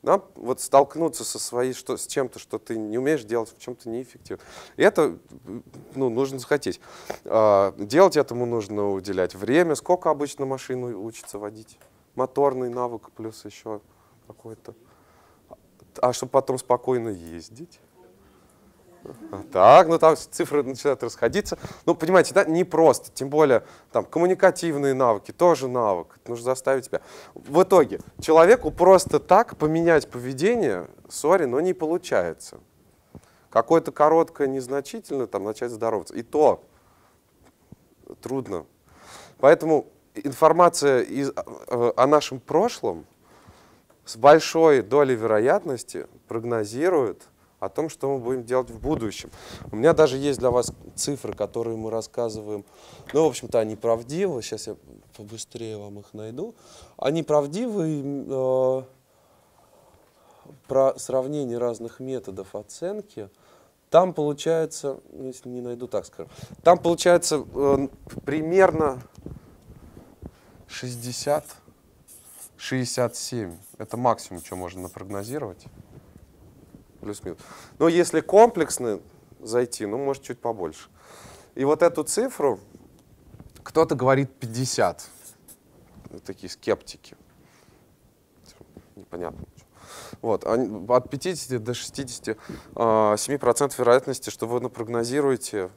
Speaker 1: Да? Вот столкнуться со своей, что, с чем-то, что ты не умеешь делать, в чем-то неэффективно. И это ну, нужно захотеть. А, делать этому нужно уделять время. Сколько обычно машину учится водить? Моторный навык плюс еще какой-то. А чтобы потом спокойно ездить? А, Так, ну там цифры начинают расходиться. Ну, понимаете, да, не просто. Тем более, там, коммуникативные навыки, тоже навык. Нужно заставить себя. В итоге, человеку просто так поменять поведение, сори, но не получается. Какое-то короткое, незначительное, там, начать здороваться. И то трудно. Поэтому информация из, э, о нашем прошлом с большой долей вероятности прогнозирует о том, что мы будем делать в будущем. У меня даже есть для вас цифры, которые мы рассказываем. Ну, в общем-то, они правдивы. Сейчас я побыстрее вам их найду. Они правдивы э, про сравнение разных методов оценки. Там получается, если не найду, так скажем, там получается э, примерно 60 67. Это максимум, что можно напрогнозировать. Плюс-минус. Но если комплексно зайти, ну, может, чуть побольше. И вот эту цифру кто-то говорит 50. Вот Такие скептики. Непонятно. Вот, от 50 до 67% вероятности, что вы напрогнозируете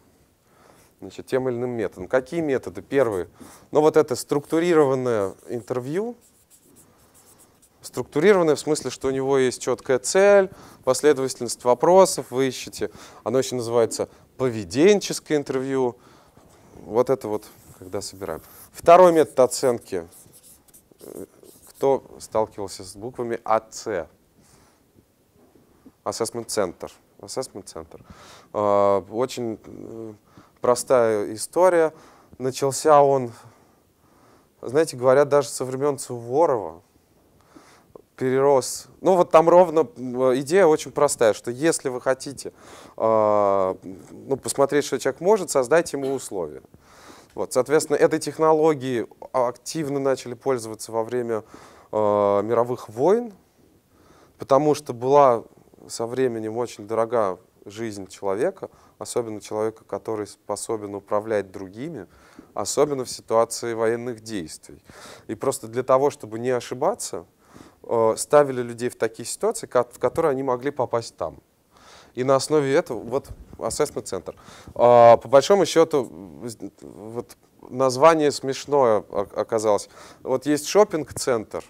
Speaker 1: значит, тем или иным методом. Какие методы? Первый. Ну вот это структурированное интервью. Структурированное в смысле, что у него есть четкая цель, последовательность вопросов вы ищете. Оно еще называется поведенческое интервью. Вот это вот, когда собираем. Второй метод оценки. Кто сталкивался с буквами АЦ? Assessment Center. Assessment Center. А, Очень э, простая история. Начался он, знаете, говорят, даже со времен Суворова перерос. Ну вот там ровно идея очень простая, что если вы хотите э, ну, посмотреть, что человек может, создайте ему условия. Вот, соответственно, этой технологией активно начали пользоваться во время э, мировых войн, потому что была со временем очень дорога жизнь человека, особенно человека, который способен управлять другими, особенно в ситуации военных действий. И просто для того, чтобы не ошибаться, ставили людей в такие ситуации, в которые они могли попасть там. И на основе этого, вот, assessment центр. А, По большому счету, вот название смешное оказалось. Вот есть шопинг центр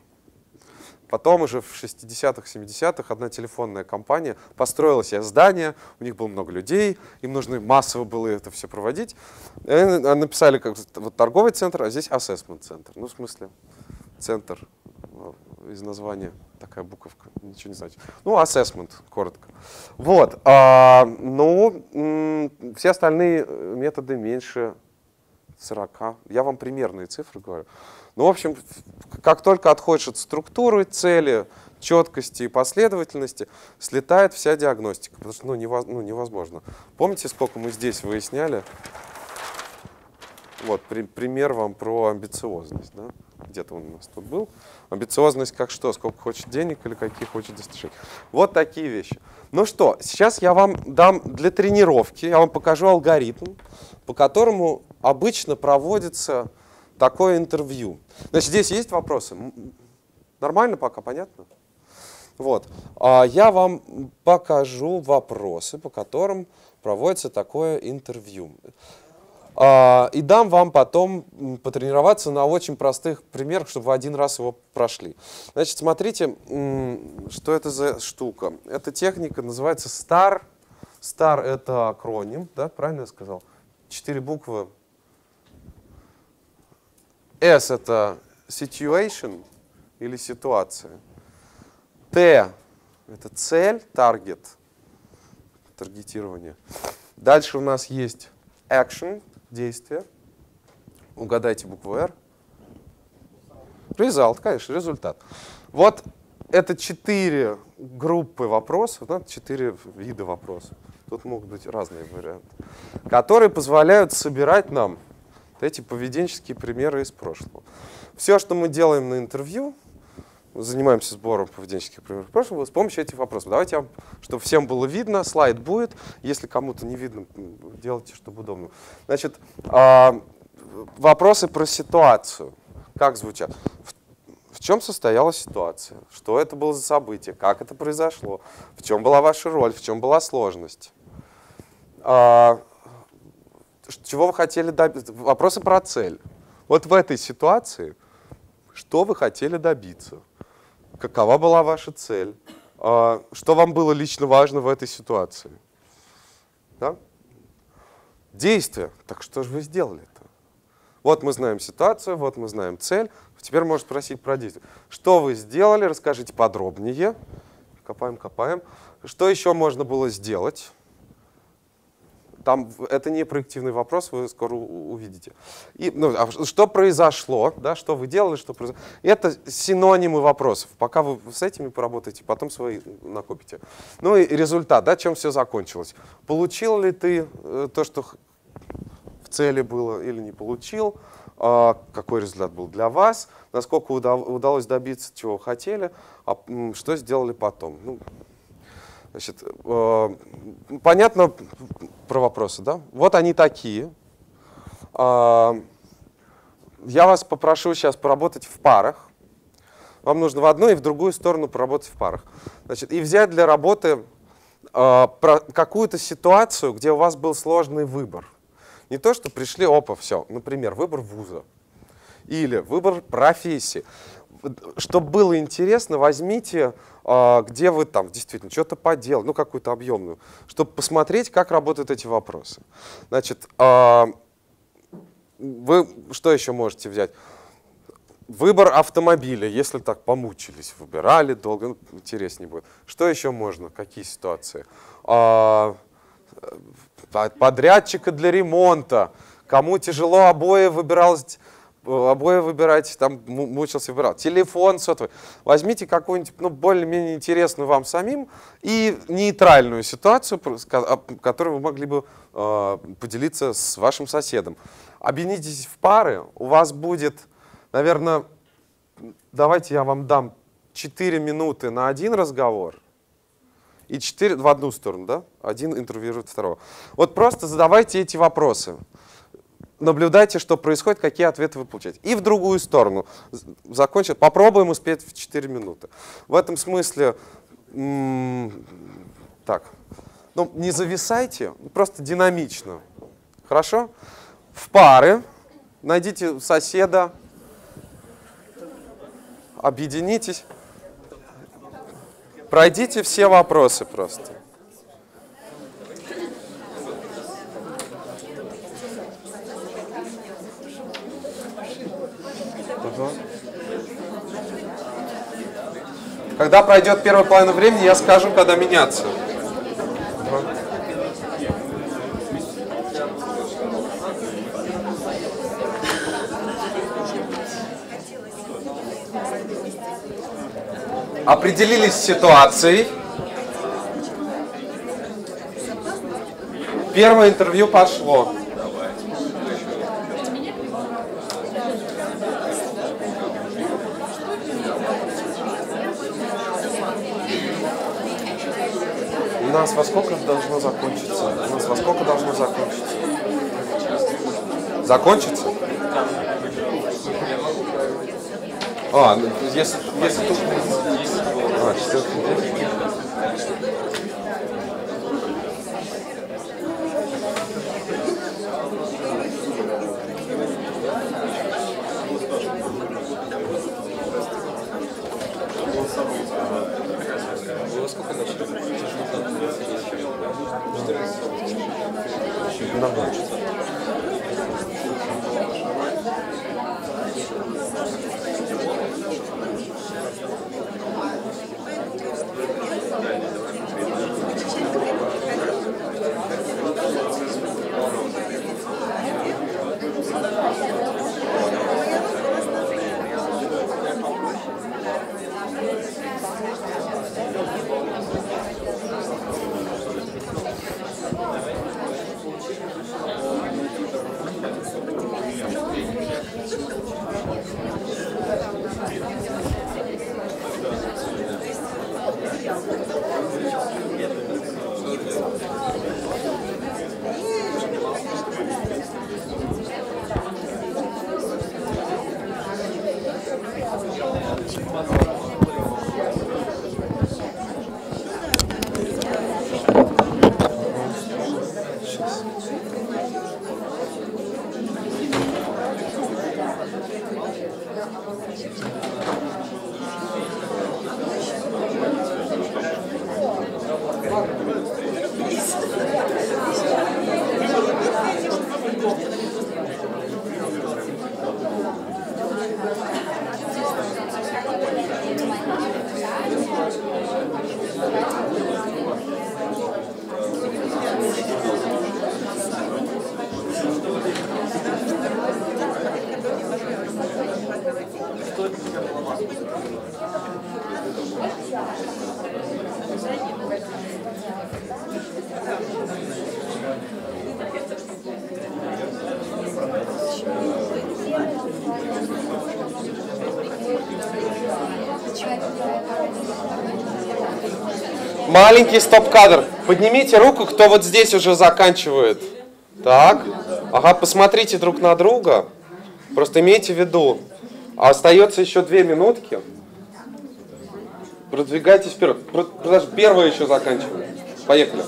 Speaker 1: Потом уже в 60-х, 70-х одна телефонная компания построила себе здание, у них было много людей, им нужно массово было это все проводить. И они написали как вот торговый центр, а здесь assessment центр. Ну, в смысле, центр э, из названия такая буковка, ничего не значит. Ну, assessment, коротко. Вот. а, ну, все остальные э, методы меньше 40. Я вам примерные цифры говорю. Ну, в общем, как только отходишь от структуры, цели, четкости и последовательности, слетает вся диагностика, потому что ну, нево- ну, невозможно. Помните, сколько мы здесь выясняли? Вот, при- пример вам про амбициозность. Да? Где-то он у нас тут был. Амбициозность как что? Сколько хочет денег или какие хочет достижений? Вот такие вещи. Ну что, сейчас я вам дам для тренировки, я вам покажу алгоритм, по которому обычно проводится такое интервью. Значит, здесь есть вопросы? Нормально пока, понятно? Вот. А Я вам покажу вопросы, по которым проводится такое интервью. А, И дам вам потом потренироваться на очень простых примерах, чтобы вы один раз его прошли. Значит, смотрите, что это за штука. Эта техника называется STAR. STAR — это акроним, да, правильно я сказал? Четыре буквы. S — это situation или ситуация. Т — это цель, таргет, таргетирование. Дальше у нас есть action, действие. Угадайте букву R. Result, конечно, результат. Вот это четыре группы вопросов, да, четыре вида вопросов. Тут могут быть разные варианты, которые позволяют собирать нам эти поведенческие примеры из прошлого. Все, что мы делаем на интервью, занимаемся сбором поведенческих примеров прошлого с помощью этих вопросов. Давайте, я чтобы всем было видно, слайд будет. Если кому-то не видно, делайте, чтобы удобно. Значит, а, вопросы про ситуацию. Как звучат? В, чем состояла ситуация? Что это было за событие? Как это произошло? В чем была ваша роль? В чем была сложность? А, чего вы хотели добиться? Вопросы про цель. Вот в этой ситуации, что вы хотели добиться? Какова была ваша цель? А, Что вам было лично важно в этой ситуации? Да? Действие. Так что же вы сделали-то? Вот мы знаем ситуацию, вот мы знаем цель. Теперь можно спросить про действие. Что вы сделали? Расскажите подробнее. Копаем, копаем. Что еще можно было сделать? Там это не проективный вопрос, вы скоро увидите. И, ну, а что произошло, да, что вы делали, что произошло. Это синонимы вопросов. Пока вы с этими поработаете, потом свои накопите. Ну и результат, да, чем все закончилось. Получил ли ты э, то, что в цели было или не получил? А, какой результат был для вас? Насколько уда- удалось добиться, чего хотели? А, что сделали потом? Ну, Значит, э, понятно про вопросы, да? Вот они такие. А, Я вас попрошу сейчас поработать в парах. Вам нужно в одну и в другую сторону поработать в парах. Значит, и взять для работы э, какую-то ситуацию, где у вас был сложный выбор. Не то, что пришли, опа, все. Например, выбор вуза. Или выбор профессии. Чтобы было интересно, возьмите, э, где вы там действительно что-то поделали, ну какую-то объемную, чтобы посмотреть, как работают эти вопросы. Значит, э, вы что еще можете взять? Выбор автомобиля, если так помучились, выбирали долго, ну, интереснее будет. Что еще можно? Какие ситуации? А, э, подрядчика для ремонта. Кому тяжело обои выбиралось, обои выбирать, там мучился выбирал. Телефон сотовый. Возьмите какую-нибудь, ну, более-менее интересную вам самим и нейтральную ситуацию, которую вы могли бы э, поделиться с вашим соседом. Объединитесь в пары, у вас будет Наверное, давайте я вам дам 4 минуты на один разговор и 4 в одну сторону, да? Один интервьюирует второго. Вот просто задавайте эти вопросы. Наблюдайте, что происходит, какие ответы вы получаете. И в другую сторону. Закончим. Попробуем успеть в 4 минуты. В этом смысле, так, ну, не зависайте, просто динамично. Хорошо? В пары найдите соседа, объединитесь, пройдите все вопросы просто. Когда пройдет первая половина времени, я скажу, когда меняться. определились с ситуацией. Первое интервью пошло. У нас во сколько должно закончиться? У нас во сколько должно закончиться? Закончится? А, ну, если, если тут... А, четвертый день. Нормально. Маленький стоп-кадр. Поднимите руку, кто вот здесь уже заканчивает. Так. Ага, посмотрите друг на друга. Просто имейте в виду. Остается еще две минутки. Продвигайтесь вперед. Подожди, первое еще заканчиваем. Поехали.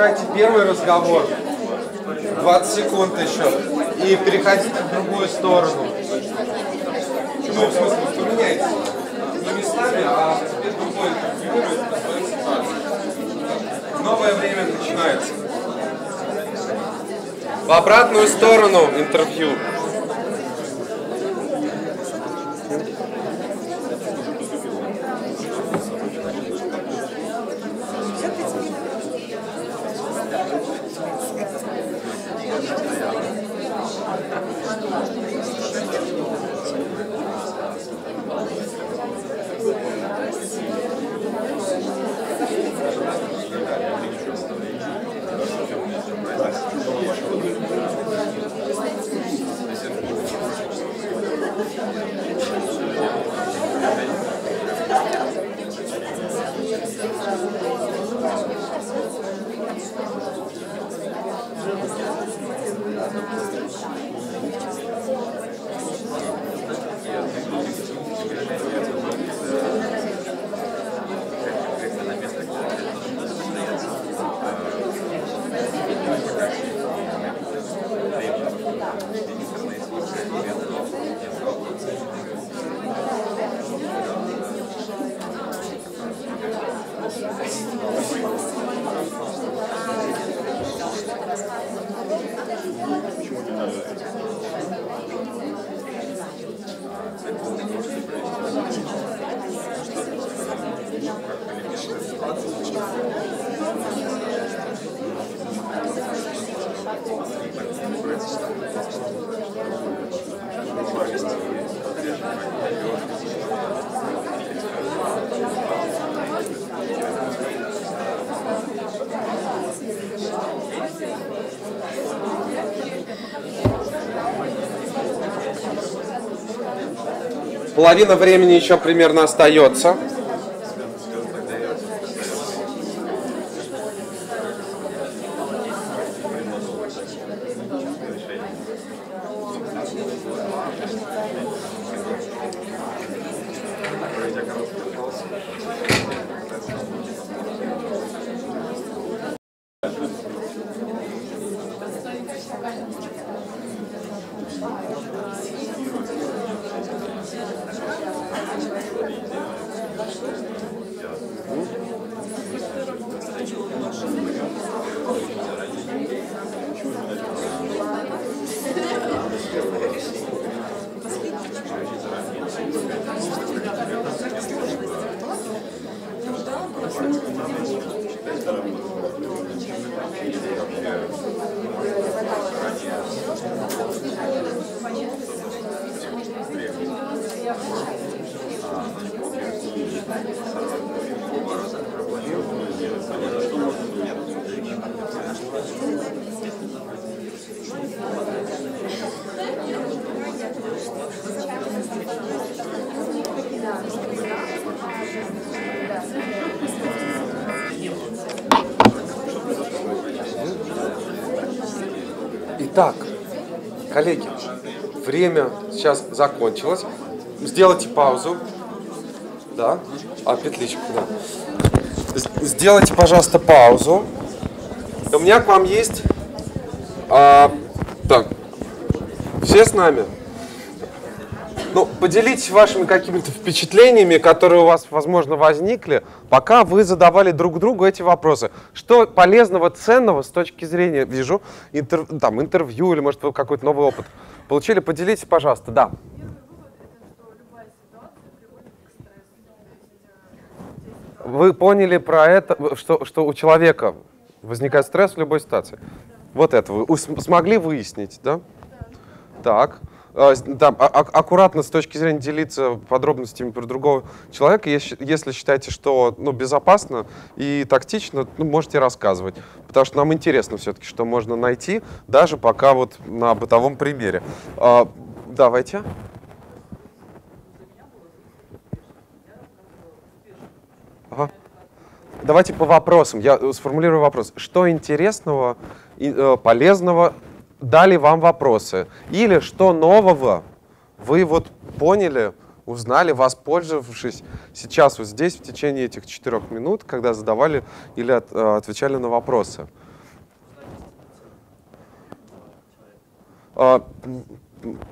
Speaker 1: Завершайте первый разговор. 20 секунд еще. И переходите в другую сторону. Ну, в смысле, поменяйтесь. Не местами, а теперь другой своей ситуации. Новое время начинается. В обратную сторону интервью. Половина времени еще примерно остается. Итак, коллеги, время сейчас закончилось. Сделайте паузу. Да? А, петличку, да. Сделайте, пожалуйста, паузу. У меня к вам есть... а, так, все с нами? Ну, поделитесь вашими какими-то впечатлениями, которые у вас, возможно, возникли, пока вы задавали друг другу эти вопросы. Что полезного, ценного с точки зрения, вижу, интер- там, интервью или, может, вы какой-то новый опыт получили? Поделитесь, пожалуйста. Да.
Speaker 9: Первый вывод это, что любая ситуация приводит к стрессу. То есть, э, здесь
Speaker 1: Вы поняли про это, что, что у человека возникает стресс в любой ситуации? Вот это вы смогли выяснить, да? Так. А, да, а- аккуратно с точки зрения делиться подробностями про другого человека, если считаете, что ну, безопасно и тактично, ну, можете рассказывать. Потому что нам интересно все-таки, что можно найти, даже пока вот на бытовом примере. А, давайте. Давайте по вопросам. Я э, сформулирую вопрос. Что интересного и э, полезного дали вам вопросы? Или что нового вы вот поняли, узнали, воспользовавшись сейчас вот здесь в течение этих четырех минут, когда задавали или от- э, отвечали на вопросы?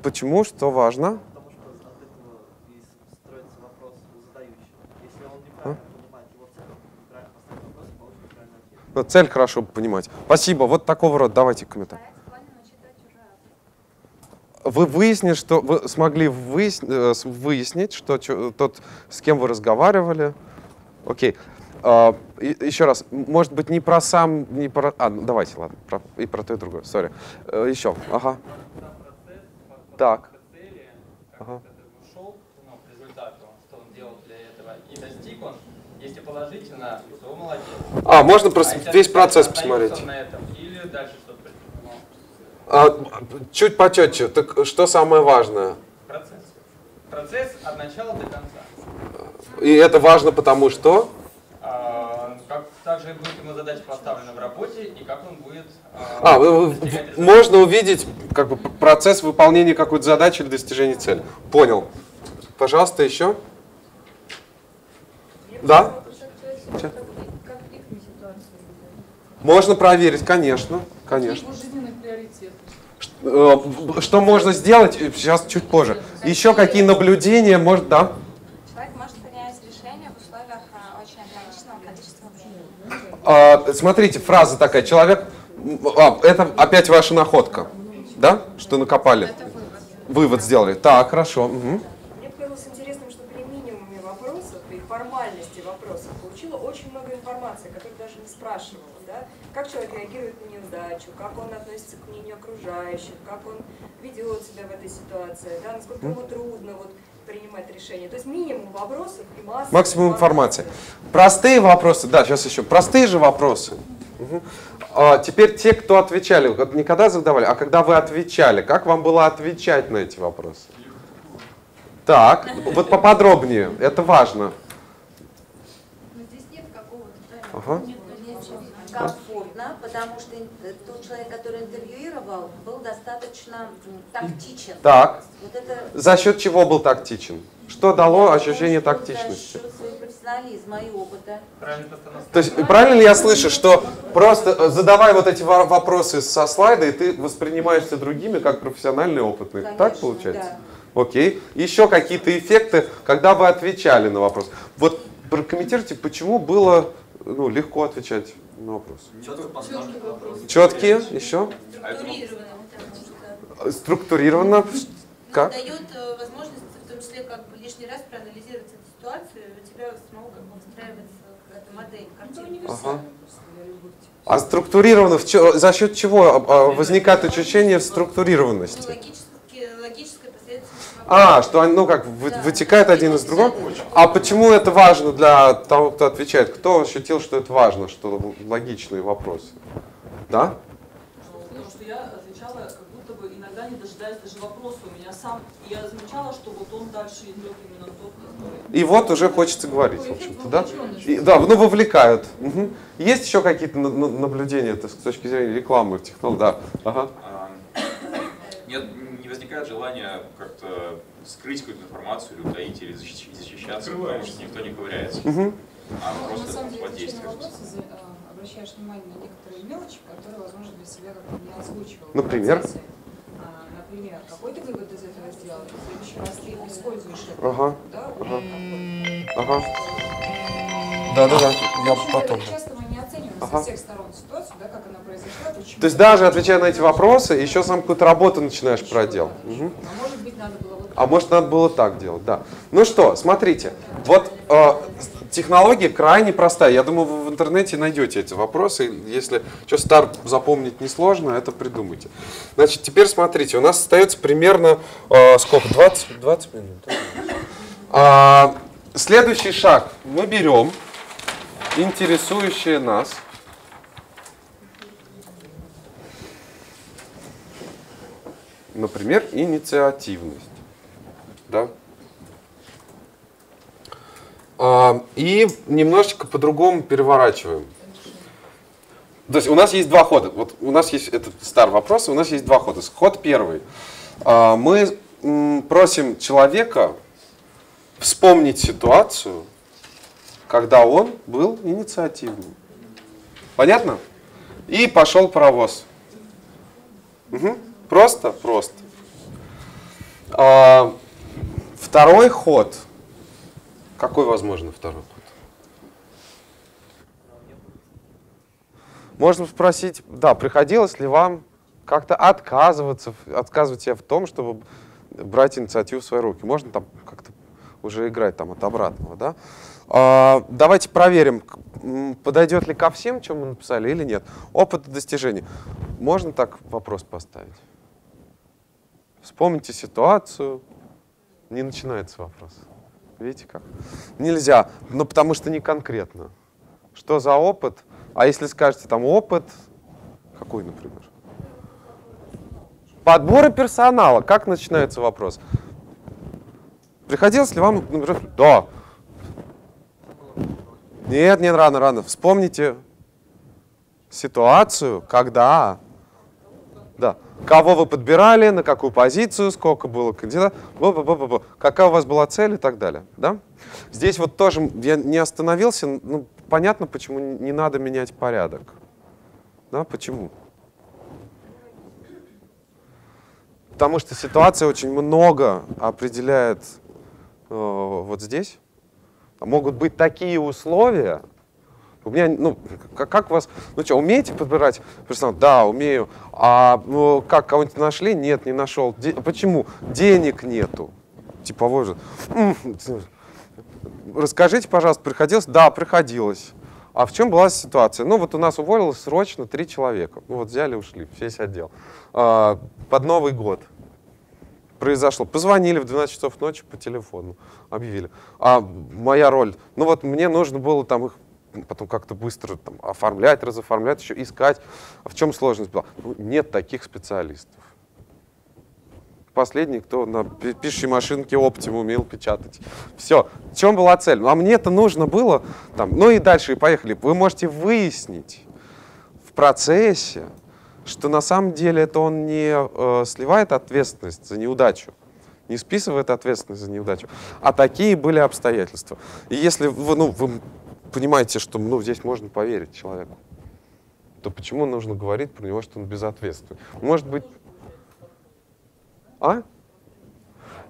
Speaker 1: Почему? Что важно?
Speaker 8: Потому что от этого и строится вопрос у задающего. Если он неправильно понимает его цель, неправильно поставит вопрос, получит неправильный ответ.
Speaker 1: Ну, Цель хорошо понимать. Спасибо. Вот такого рода. Давайте комментарий. Вы выяснили, что вы смогли выяс- э, выяснить, что тот, с кем вы разговаривали. Окей. А, еще раз, может быть, не про сам, не про. А, ну давайте, ладно, про- и про то, и другое. Сори. Э, еще. Ага. Так. Ага.
Speaker 10: от этого ушел, ну, к результату, что он делал для этого, и достиг он, если положительно, то молодец.
Speaker 1: А, можно просто
Speaker 10: А
Speaker 1: весь процесс посмотреть.
Speaker 10: на этом, или дальше что-то.
Speaker 1: А, чуть почетче. Так что самое важное?
Speaker 10: Процесс. Процесс от начала до конца.
Speaker 1: И это важно, потому что.
Speaker 10: А, как также будет ему задача поставлена в работе, и как он будет
Speaker 1: А,
Speaker 10: результата.
Speaker 1: можно увидеть как бы процесс выполнения какой-то задачи или достижения цели. Понял. Пожалуйста, еще. Да? Можно проверить, конечно, конечно.
Speaker 9: приоритеты?
Speaker 1: Э, Что можно сделать? Сейчас чуть позже. Еще какие наблюдения, может, да?
Speaker 6: Человек может принять решение в условиях а, очень ограниченного количества времени.
Speaker 1: А, Смотрите, фраза такая. Человек... а, это опять ваша находка, да? Что накопали? Вывод сделали. Так, хорошо. мгм.
Speaker 11: Мне показалось интересным, что при минимуме вопросов и формальности вопросов получила очень много информации, которую даже не спрашивала. Да? Как человек реагирует на неудачу, как он относится к мнению окружающих, как он ведет себя в этой ситуации, да? насколько ему трудно вот, принимать решения. То есть минимум вопросов и масса
Speaker 1: Максимум информации. Простые вопросы, да, сейчас еще. Простые же вопросы. Мгм. А, теперь те, кто отвечали, не когда задавали, а когда вы отвечали, как вам было отвечать на эти вопросы? Так, вот поподробнее, это важно.
Speaker 6: Но здесь нет какого-то
Speaker 1: Ага.
Speaker 2: Потому что э, тот человек, который интервьюировал, был достаточно тактичен.
Speaker 1: Так,
Speaker 2: Вот это
Speaker 1: за счет чего был тактичен? Что дало ощущение тактичности?
Speaker 2: За счет своего профессионализма и опыта.
Speaker 1: То есть правильно ли я слышу, что просто э, задавая вот эти во- вопросы со слайда, и ты воспринимаешься другими как профессиональный опытный? так
Speaker 2: Конечно,
Speaker 1: получается?
Speaker 2: да.
Speaker 1: Окей. Еще какие-то эффекты, когда вы отвечали на вопрос. Вот прокомментируйте, почему было ну, легко отвечать на вопрос.
Speaker 8: Поставлен
Speaker 1: Четкие? Еще?
Speaker 6: Структурированно,
Speaker 1: Структурированно? Как?
Speaker 6: дает э, возможность, в том числе, как бы лишний раз проанализировать эту ситуацию, у тебя самого как бы выстраивается какая-то модель, картина.
Speaker 1: Ага. А структурированно за счет чего а, возникает ощущение
Speaker 6: Ну,
Speaker 1: структурированности? А, что они, ну как, вы-
Speaker 6: Да.
Speaker 1: вытекает один из другого? А почему это важно для того, кто отвечает? Кто ощутил, что это важно, что логичные вопросы? Да?
Speaker 9: Потому что я отвечала, как будто бы иногда не дожидаясь даже вопроса у меня сам. И я замечала, что вот он дальше идет именно тот, который...
Speaker 1: И вот уже хочется говорить, в общем-то, да? И- да, ну вовлекают. Мгм. Есть еще какие-то на- на- наблюдения так, с точки зрения рекламы, технологий? Да. Ага.
Speaker 5: А, Нет, не возникает желания как-то скрыть какую-то информацию или утаить, или защищ- защищаться, потому что никто не ковыряется.
Speaker 1: Мгм.
Speaker 5: А
Speaker 4: Ну, на
Speaker 5: просто
Speaker 4: самом деле, на вопросы, за- а, обращаешь внимание на некоторые мелочи, которые, возможно, для себя как-то не озвучивал. в
Speaker 1: Например?
Speaker 4: процессе. А, например, какой ты вывод из этого сделал, в следующий раз ты используешь это,
Speaker 1: Ага.
Speaker 4: да,
Speaker 1: Ага.
Speaker 4: уже как бы
Speaker 1: Ага. Да-да-да, я потом.
Speaker 4: Часто
Speaker 1: Ага.
Speaker 4: со всех сторон ситуацию, да, как она произошла, почему.
Speaker 1: То есть даже отвечая на эти вопросы, еще сам какую-то работу начинаешь проделать. Мгм.
Speaker 4: А может быть, надо было вот
Speaker 1: А может, надо было так делать, да. Ну что, смотрите, вот э, технология крайне простая. Я думаю, вы в интернете найдете эти вопросы. Если что стар запомнить несложно, это придумайте. Значит, теперь смотрите, у нас остается примерно э, сколько? 20, 20 минут. А, следующий шаг. Мы берем интересующие нас. Например, инициативность. Да? А, и немножечко по-другому переворачиваем. То есть у нас есть два хода. Вот у нас есть этот старый вопрос, у нас есть два хода. Ход первый. А, мы просим человека вспомнить ситуацию, когда он был инициативным. Понятно? И пошел паровоз. Мгм. Просто? Просто. А, второй ход. Какой возможно второй ход? Можно спросить, да, приходилось ли вам как-то отказываться, отказывать себе в том, чтобы брать инициативу в свои руки? Можно там как-то уже играть там от обратного, да? А, давайте проверим, подойдет ли ко всем, чем мы написали, или нет. Опыт достижений. Можно так вопрос поставить? Вспомните ситуацию. Не начинается вопрос. Видите как? Нельзя, ну потому что не конкретно. Что за опыт? А если скажете там опыт, какой, например? Подборы персонала. Как начинается вопрос? Приходилось ли вам, например, да. Нет, нет, рано, рано. Вспомните ситуацию, когда, да, кого вы подбирали, на какую позицию, сколько было кандидатов, бу-бу-бу-бу-бу, какая у вас была цель и так далее, да? Здесь вот тоже я не остановился, ну, понятно, почему не надо менять порядок, да, почему? Потому что ситуация очень много определяет э, вот здесь. Могут быть такие условия. У меня, ну, как, как вас, ну что, умеете подбирать персонал? Да, умею. А ну, как, кого-нибудь нашли? Нет, не нашел. Де- почему? Денег нету. Типовой же. М, Расскажите, пожалуйста, приходилось? Да, приходилось. А в чем была ситуация? Ну, вот у нас уволилось срочно три человека. Ну, вот взяли, ушли, весь отдел. А, под Новый год произошло. Позвонили в 12 часов ночи по телефону, объявили. А моя роль, ну вот мне нужно было там их потом как-то быстро там, оформлять, разоформлять, еще искать. А в чем сложность была? Ну, нет таких специалистов. Последний, кто на пи- пишущей машинке Optima умел печатать. Все. В чем была цель? Ну, а мне это нужно было, там, ну и дальше, и поехали. Вы можете выяснить в процессе, что на самом деле это он не э, сливает ответственность за неудачу, не списывает ответственность за неудачу, а такие были обстоятельства. И если вы, ну, вы понимаете, что ну, здесь можно поверить человеку, то почему нужно говорить про него, что он безответственный? Может быть... А?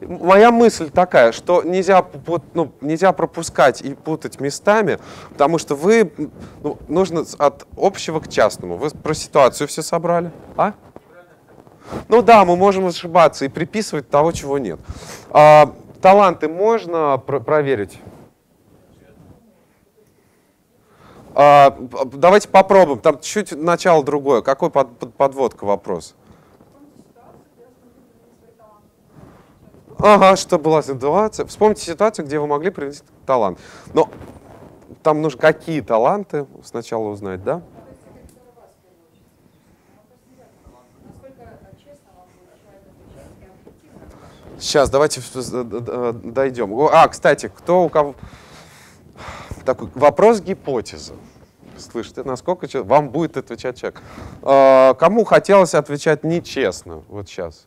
Speaker 1: Моя мысль такая, что нельзя, ну, нельзя пропускать и путать местами, потому что вы, ну, нужно от общего к частному. Вы про ситуацию все собрали, а? Ну да, мы можем ошибаться и приписывать того, чего нет. А, таланты можно про- проверить? А, давайте попробуем. Там чуть начало другое. Какой под- под- подводка вопрос? Ага, что была ситуация. Вспомните ситуацию, где вы могли привнести талант. Но там нужно какие таланты сначала узнать, да? Сейчас, давайте дойдем. А, кстати, кто у кого... Такой вопрос гипотезы. Слышите, насколько вам будет отвечать человек? А, Кому хотелось отвечать нечестно вот сейчас?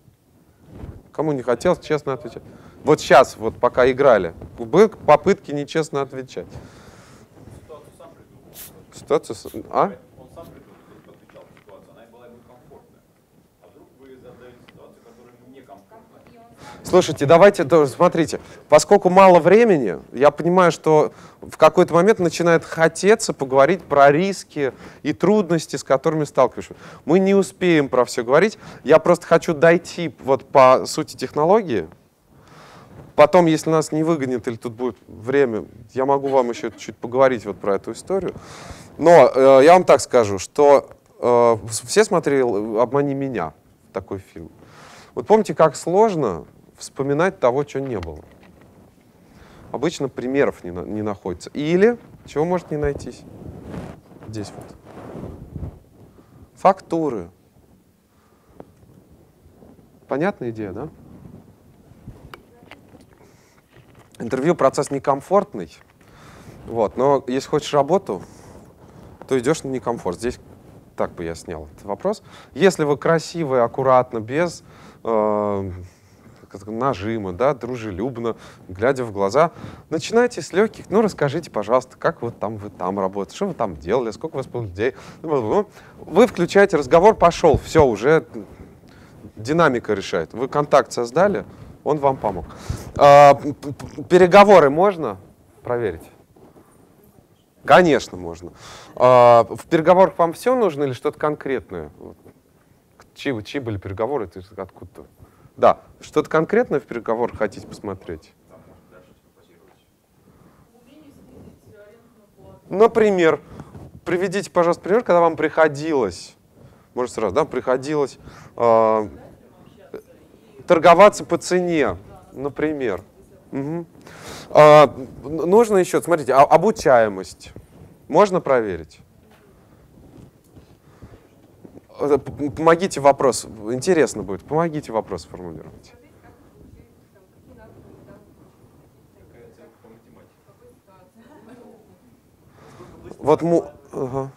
Speaker 1: Кому не хотелось честно отвечать? Вот сейчас, вот пока играли, были попытки нечестно отвечать. Ситуацию А?
Speaker 5: Он сам придумал, отвечал на ситуацию, она была ему комфортная. А вдруг вы задаете ситуацию, которая ему
Speaker 1: Слушайте, давайте, да, смотрите, поскольку мало времени, я понимаю, что в какой-то момент начинает хотеться поговорить про риски и трудности, с которыми сталкиваешься. Мы не успеем про все говорить. Я просто хочу дойти вот по сути технологии. Потом, если нас не выгонят или тут будет время, я могу вам еще чуть поговорить вот про эту историю. Но э, я вам так скажу, что э, все смотрели «Обмани меня», такой фильм. Вот помните, как сложно вспоминать того, чего не было. Обычно примеров не, на- не находится. Или, чего может не найтись? Здесь вот. Фактуры. Понятная идея, да? Интервью процесс некомфортный. Вот, но если хочешь работу, то идешь на некомфорт. Здесь так бы я снял этот вопрос. Если вы красиво и аккуратно, без э, нажима, да, дружелюбно, глядя в глаза, начинайте с легких. Ну, расскажите, пожалуйста, как вот там вы там работаете, что вы там делали, сколько у вас было людей. Ну, Вы включаете разговор, пошел, все, уже динамика решает. Вы контакт создали, он вам помог. А, переговоры можно проверить? Конечно, можно. А, в переговорах вам все нужно или что-то конкретное? Чьи, чьи были переговоры? Ты откуда-то? Да, что-то конкретное в переговорах хотите посмотреть? Например, приведите, пожалуйста, пример, когда вам приходилось, может сразу, да, приходилось а, торговаться по цене, например. Мгм. А, нужно еще, смотрите, а- обучаемость. Можно проверить? Э, Помогите вопрос, интересно будет, помогите вопрос сформулировать. Вот му... ага.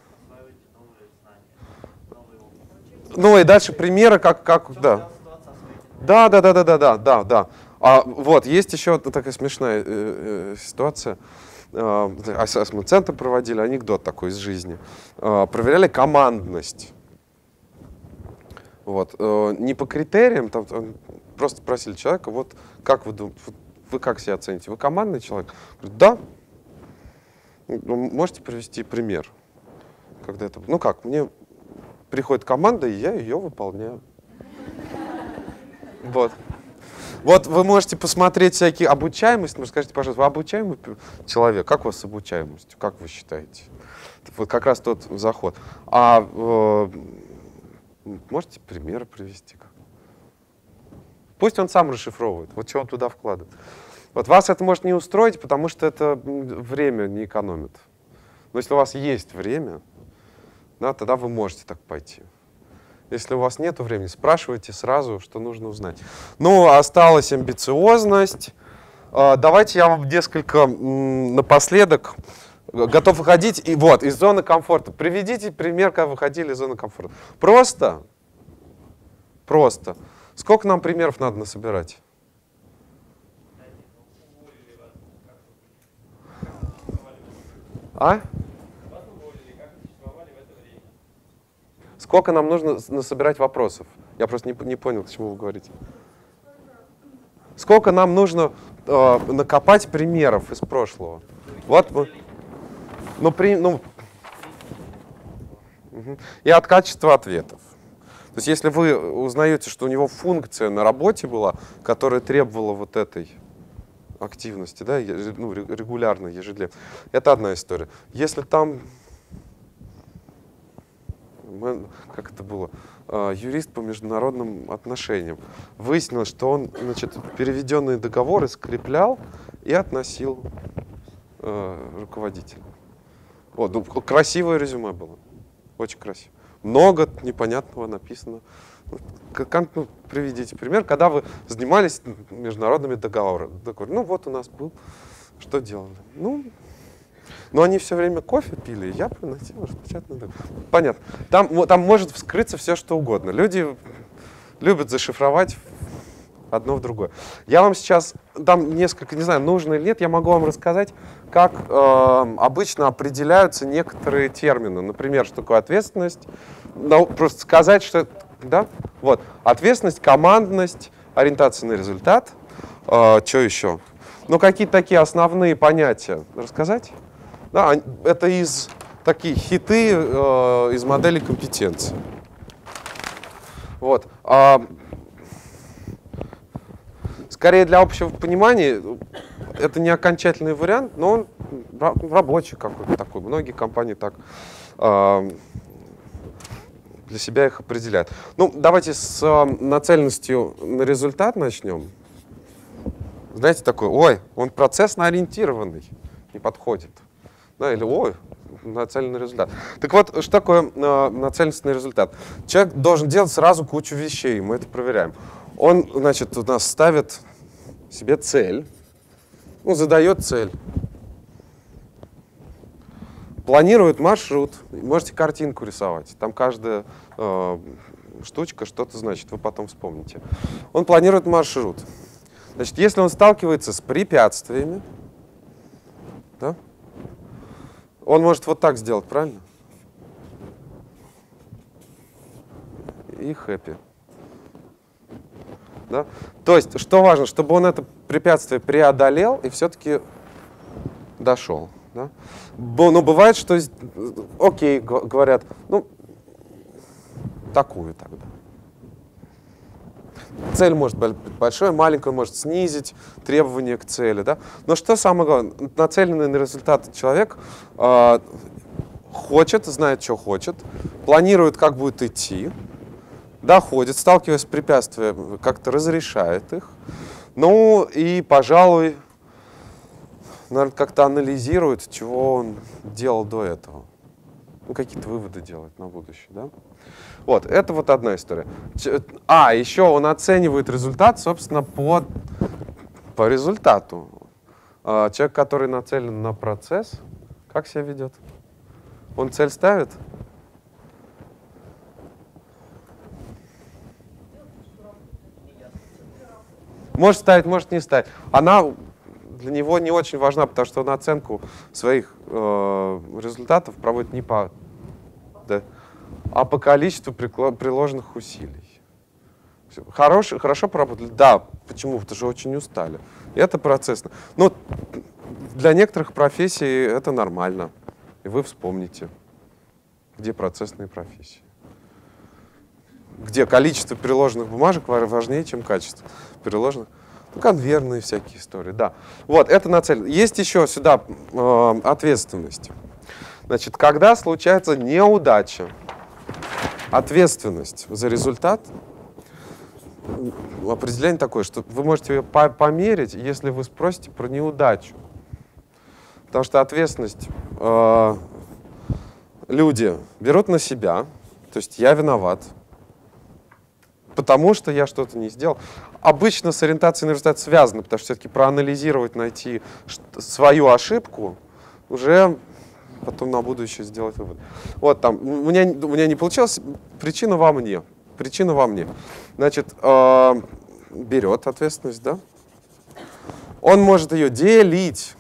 Speaker 1: Ну и дальше примеры, как, как, да. Да, да, да, да, да, да, да, да. А, вот, есть еще такая смешная э, э, ситуация. Э, Ассессмент-центр проводили, анекдот такой из жизни. Э, проверяли командность. Вот. э, не по критериям, там, просто спросили человека, вот как вы думаете, вы как себя оцените? Вы командный человек? Говорит, да. Ну, можете привести пример? Когда это... Ну как, мне приходит команда, и я ее выполняю. Вот. Вот вы можете посмотреть всякие обучаемость, ну скажите, пожалуйста, вы обучаемый человек? Как у вас с обучаемостью? Как вы считаете? Вот как раз тот заход. А э, можете примеры привести? Пусть он сам расшифровывает, вот что он туда вкладывает. Вот вас это может не устроить, потому что это время не экономит. Но если у вас есть время, да, тогда вы можете так пойти. Если у вас нет времени, спрашивайте сразу, что нужно узнать. Ну, осталась амбициозность. А, Давайте я вам несколько напоследок готов выходить. И вот, из зоны комфорта. Приведите пример, как выходили из зоны комфорта. Просто, просто. Сколько нам примеров надо насобирать? А? Сколько нам нужно насобирать вопросов? Я просто не, не понял, к чему вы говорите. Сколько нам нужно э, накопать примеров из прошлого? Вот мы. Ну, при, ну, и от качества ответов. То есть, если вы узнаете, что у него функция на работе была, которая требовала вот этой активности, да, ну, ре- регулярно, ежедневно, это одна история. Если там как это было, а, юрист по международным отношениям. Выяснилось, что он значит, переведенные договоры скреплял и относил э, руководителю. Вот, ну, красивое резюме было. Очень красиво. Много непонятного написано. Ну, к- кон- ну, приведите пример, когда вы занимались международными договорами. Договор. Ну, вот у нас был. Что делали? Ну, но они все время кофе пили, и я приносил распечатанный договор. Понятно. Там, там может вскрыться все, что угодно. Люди любят зашифровать одно в другое. Я вам сейчас дам несколько, не знаю, нужно или нет, я могу вам рассказать, как э, обычно определяются некоторые термины. Например, что такое ответственность. Ну, просто сказать, что... Да? Вот. Ответственность, командность, ориентация на результат. что еще? Ну, какие-то такие основные понятия. Рассказать? Да, ань- это из такие хиты э, из модели компетенции. Вот. А, скорее для общего понимания, это не окончательный вариант, но он ра- рабочий какой-то такой. Многие компании так а, для себя их определяют. Ну, давайте с а, нацеленностью на результат начнем. Знаете, такой, ой, он процессно ориентированный, не подходит. Да, или, ой, нацелен на результат. Так вот, что такое э, нацеленность на результат? Человек должен делать сразу кучу вещей, мы это проверяем. Он, значит, у нас ставит себе цель, ну, задает цель, планирует маршрут, можете картинку рисовать, там каждая э, штучка что-то значит, вы потом вспомните. Он планирует маршрут. Значит, если он сталкивается с препятствиями, да, он может вот так сделать, правильно? И хэппи. Да? То есть, что важно, чтобы он это препятствие преодолел и все-таки дошел. Да? Но бывает, что, окей, говорят, ну, такую тогда. Цель может быть большой, маленькая, может снизить требования к цели. Да? Но что самое главное, нацеленный на результат человек а, хочет, знает, что хочет, планирует, как будет идти, доходит, сталкиваясь с препятствиями, как-то разрешает их. Ну и, пожалуй, наверное, как-то анализирует, чего он делал до этого. Ну, какие-то выводы делать на будущее, да? Вот, это вот одна история. А, еще он оценивает результат, собственно, по, по результату. А, Человек, который нацелен на процесс, как себя ведет? Он цель ставит? Может ставить, может не ставить. Она для него не очень важна, потому что он оценку своих э, результатов проводит не по, да, а по количеству приложенных усилий. Хорош, хорошо поработали? Да. Почему? Потому что очень устали. Это процессно. Но для некоторых профессий это нормально. И вы вспомните, где процессные профессии. Где количество переложенных бумажек ва- важнее, чем качество переложенных. Ну, конвейерные всякие истории, да. Вот, это нацелено. Есть еще сюда э, ответственность. Значит, когда случается неудача, ответственность за результат, определение такое, что вы можете ее по- померить, если вы спросите про неудачу. Потому что ответственность э, люди берут на себя, то есть я виноват, потому что я что-то не сделал. Обычно с ориентацией на результат связано, потому что все-таки проанализировать, найти свою ошибку, уже потом на будущее сделать вывод. Вот там, у меня, у меня не получилось, причина во мне. Причина во мне. Значит, э, берет ответственность, да? Он может ее делить.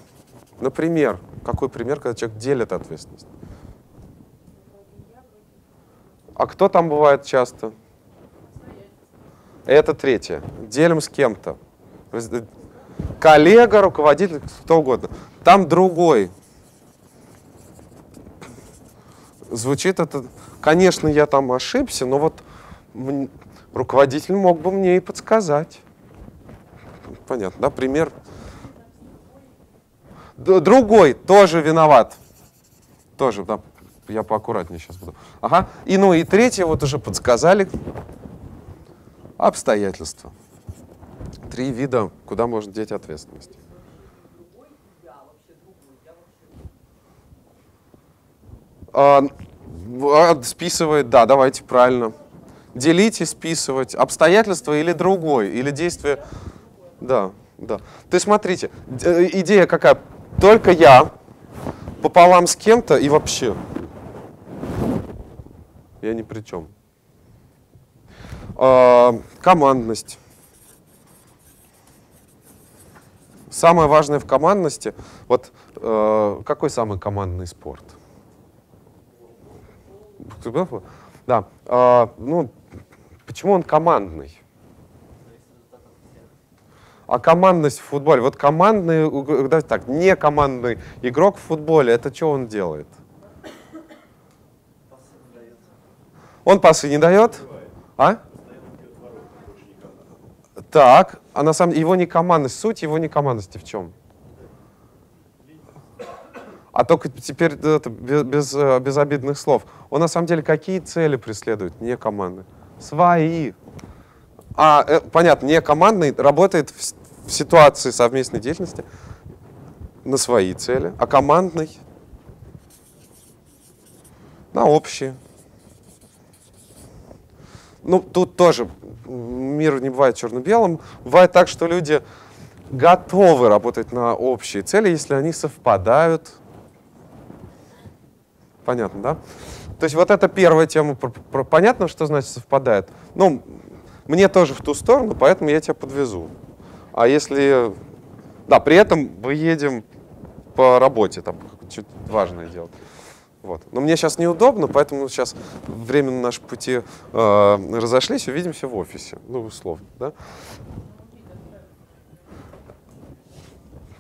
Speaker 1: Например, какой пример, когда человек делит ответственность? А кто там бывает часто? Это третье. Делим с кем-то. Раз- Коллега, руководитель, кто угодно. Там другой. Звучит это, конечно, я там ошибся, но вот руководитель мог бы мне и подсказать. Понятно, да? Пример. Другой тоже виноват. Тоже, да, я поаккуратнее сейчас буду. Ага. И ну и третье, вот уже подсказали. Обстоятельства. Три вида, куда можно деть ответственность. А, а, списывает, да, давайте правильно. Делить и списывать. Обстоятельства или другой, или действие. Да, да. То есть смотрите, э, идея какая? Только я пополам с кем-то и вообще. Я ни при чем. А, командность. Самое важное в командности, вот э, какой самый командный спорт? Да. а, ну, почему он командный? А командность в футболе, вот командный, давайте так, не командный игрок в футболе, это что он делает? Он пасы не дает? А? Так, а на самом деле его не командность, суть его не командности в чем? А только теперь это, без, э, без обидных слов. Он на самом деле какие цели преследует? Не команды. Свои. А, э, понятно, не командный работает в, в ситуации совместной деятельности на свои цели, а командный на общие. Ну, тут тоже мир не бывает черно-белым. Бывает так, что люди готовы работать на общие цели, если они совпадают. Понятно, да? То есть вот это первая тема. Про- про- понятно, что значит совпадает? Ну, мне тоже в ту сторону, поэтому я тебя подвезу. А если... Да, при этом мы едем по работе, там что-то важное делать. Вот. Но мне сейчас неудобно, поэтому сейчас временно наши пути э, разошлись, увидимся в офисе. Ну, условно, да?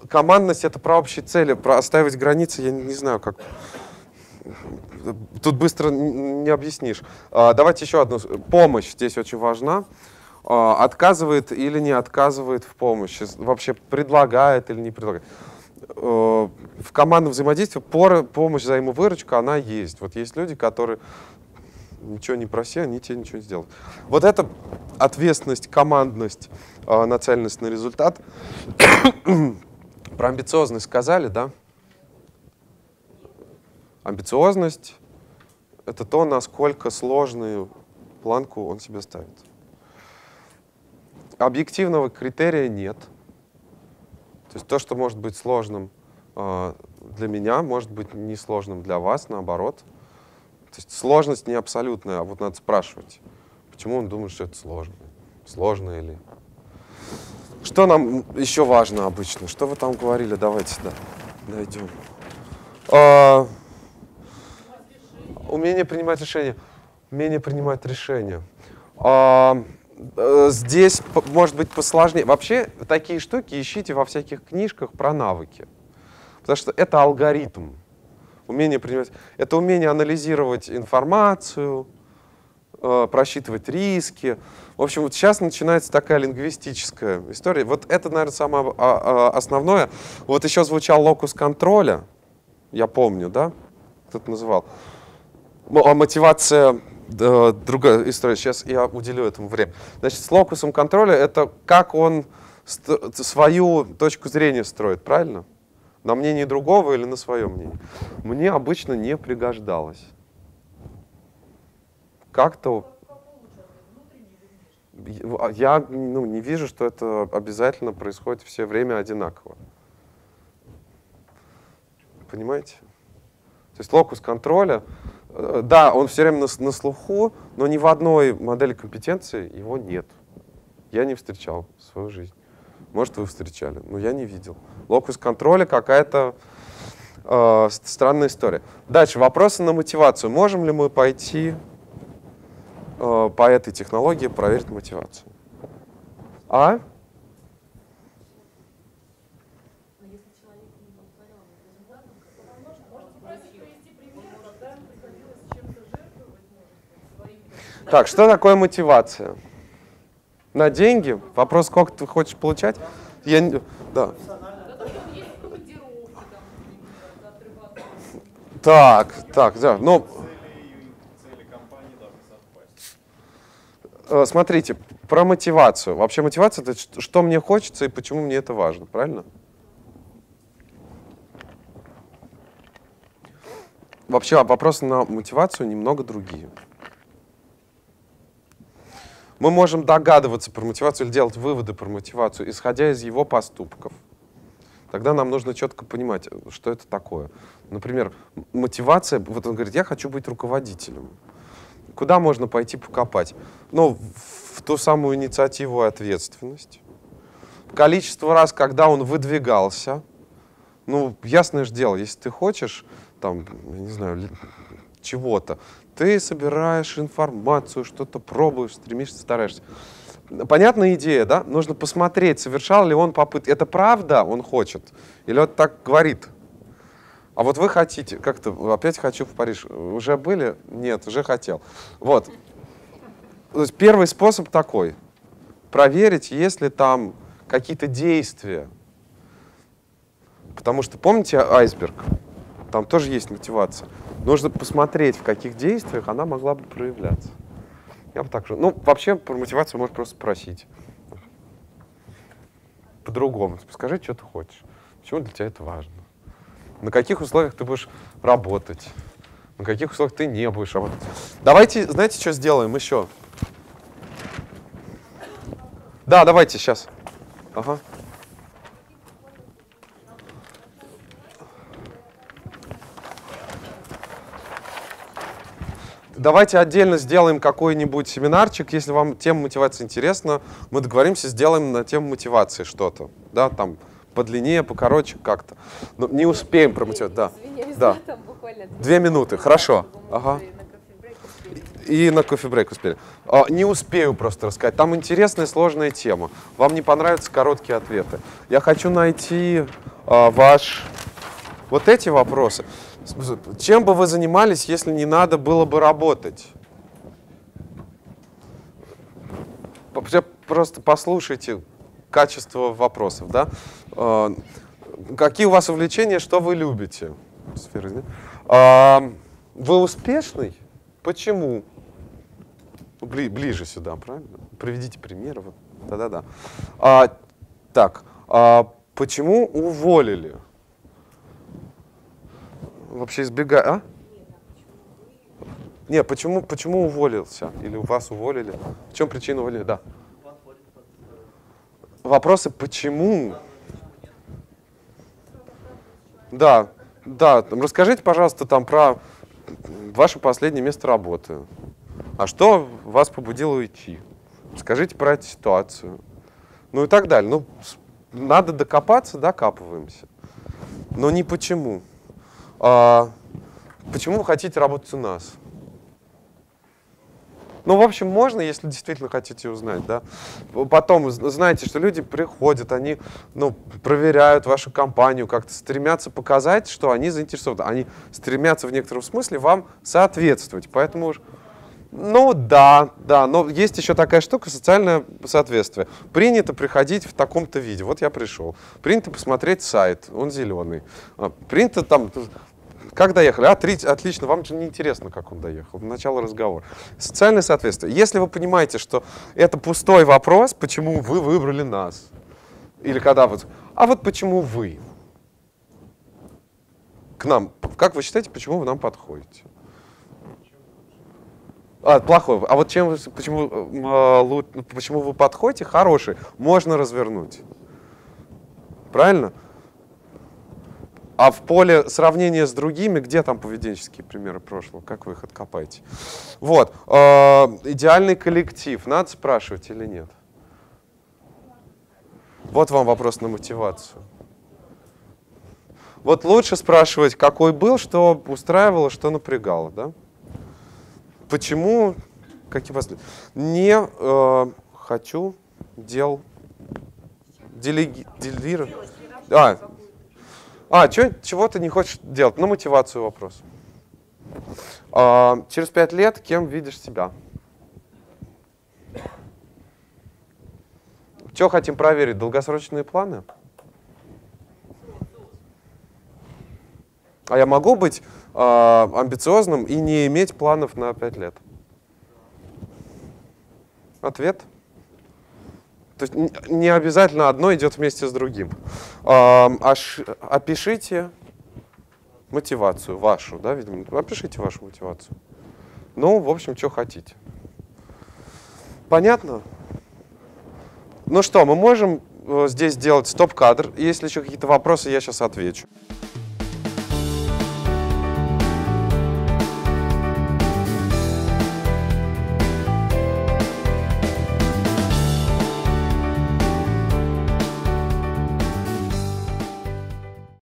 Speaker 1: Командность — это про общие цели, про оставить границы, я не, знаю, как... Тут быстро не объяснишь. А, давайте еще одну. Помощь здесь очень важна. А, отказывает или не отказывает в помощи? Вообще предлагает или не предлагает? Э, в командном взаимодействии пора- помощь, взаимовыручка, она есть. Вот есть люди, которые ничего не проси, они тебе ничего не сделают. Вот это ответственность, командность, э, нацеленность на результат. Про амбициозность сказали, да? Амбициозность — это то, насколько сложную планку он себе ставит. Объективного критерия нет. То есть то, что может быть сложным э, для меня, может быть несложным для вас, наоборот. То есть сложность не абсолютная, а вот надо спрашивать, почему он думает, что это сложно. Сложно или... Что нам еще важно обычно? Что вы там говорили? Давайте, да, дойдем. А, умение принимать решения. Умение принимать решения. А, здесь п- может быть посложнее. Вообще такие штуки ищите во всяких книжках про навыки. Потому что это алгоритм. Умение принимать. Это умение анализировать информацию, э, просчитывать риски. В общем, вот сейчас начинается такая лингвистическая история. Вот это, наверное, самое а, а, основное. Вот еще звучал локус контроля, я помню, да? Кто-то называл. М- а Мотивация, да, другая история. Сейчас я уделю этому время. Значит, с локусом контроля это как он свою точку зрения строит, правильно? На мнение другого или на свое мнение? Мне обычно не пригождалось. Как-то я- я ну, не вижу, что это обязательно происходит все время одинаково. Понимаете? То есть локус контроля, да, он все время на, на слуху, но ни в одной модели компетенции его нет. Я не встречал в свою жизнь. Может, вы встречали, но я не видел. Локус контроля какая-то э, странная история. Дальше, вопросы на мотивацию. Можем ли мы пойти э, по этой технологии проверить мотивацию? А? Так, что такое мотивация? На деньги? Вопрос, сколько ты хочешь получать? Я не... Да. Так, так, да. Ну, э, смотрите, про мотивацию. Вообще мотивация это что мне хочется и почему мне это важно, правильно? Вообще вопросы на мотивацию немного другие. Мы можем догадываться про мотивацию или делать выводы про мотивацию, исходя из его поступков. Тогда нам нужно четко понимать, что это такое. Например, мотивация, вот он говорит, я хочу быть руководителем. Куда можно пойти покопать? Ну, в, ту самую инициативу и ответственность. Количество раз, когда он выдвигался. Ну, ясное же дело, если ты хочешь, там, я не знаю, чего-то, ты собираешь информацию, что-то пробуешь, стремишься, стараешься. понятная идея, да? Нужно посмотреть, совершал ли он попытку. Это правда он хочет? Или он так говорит? А вот вы хотите, как-то, опять хочу в Париж. Уже были? Нет, уже хотел. Вот. То есть первый способ такой. Проверить, есть ли там какие-то действия. Потому что, помните айсберг? Там тоже есть мотивация. Нужно посмотреть, в каких действиях она могла бы проявляться. Я бы так же. Ну, вообще, про мотивацию можно просто спросить. По-другому. Скажи, что ты хочешь. Почему для тебя это важно? На каких условиях ты будешь работать? На каких условиях ты не будешь работать? Давайте, знаете, что сделаем еще? Да, давайте сейчас. Ага. Давайте отдельно сделаем какой-нибудь семинарчик, если вам тема мотивации интересна, мы договоримся, сделаем на тему мотивации что-то, да, там подлиннее, покороче как-то. Но не успеем про мотивацию, да. да. Две минуты, хорошо. Ага. И на кофе-брейк успели. А, не успею просто рассказать. Там интересная, сложная тема. Вам не понравятся короткие ответы. Я хочу найти а, ваш... Вот эти вопросы. Чем бы вы занимались, если не надо было бы работать? Просто послушайте качество вопросов, да? А, какие у вас увлечения, что вы любите? А, вы успешный? Почему? Бли, ближе сюда, правильно? Приведите примеры. Да-да-да. А, так, а почему уволили? Вообще избегаю. А? Не, почему, почему уволился? Или вас уволили? В чем причина уволили? Да. Вопросы почему? Да, да. Расскажите, пожалуйста, там про ваше последнее место работы. А что вас побудило уйти? Скажите про эту ситуацию. Ну и так далее. Ну, надо докопаться, докапываемся. Но не почему. А, почему вы хотите работать у нас? Ну, в общем, можно, если действительно хотите узнать, да. Потом, знаете, что люди приходят, они, ну, проверяют вашу компанию, как-то стремятся показать, что они заинтересованы. Они стремятся в некотором смысле вам соответствовать. Поэтому, ну, да, да, но есть еще такая штука, социальное соответствие. Принято приходить в таком-то виде. Вот я пришел. Принято посмотреть сайт, он зеленый. А, принято там как доехали? А, три, отлично, вам же не интересно, как он доехал. Начало разговора. Социальное соответствие. Если вы понимаете, что это пустой вопрос, почему вы выбрали нас? Или когда вот, а вот почему вы? К нам. Как вы считаете, почему вы нам подходите? А, плохой. А вот чем почему, э, почему вы подходите? Хороший. Можно развернуть. Правильно? А в поле сравнения с другими, где там поведенческие примеры прошлого? Как вы их откопаете? Вот. Э, идеальный коллектив. Надо спрашивать или нет? Вот вам вопрос на мотивацию. Вот лучше спрашивать, какой был, что устраивало, что напрягало. Да? Почему? Какие последствия? Не э, хочу дел делеги. А, а, чего ты не хочешь делать? Ну, мотивацию вопрос. А, через пять лет кем видишь себя? Что хотим проверить? Долгосрочные планы? А я могу быть э, амбициозным и не иметь планов на пять лет? Ответ – то есть не обязательно одно идет вместе с другим. Аж опишите мотивацию вашу, да, видимо. Опишите вашу мотивацию. Ну, в общем, что хотите. Понятно? Ну что, мы можем э, здесь сделать стоп-кадр. Если еще какие-то вопросы, я сейчас отвечу.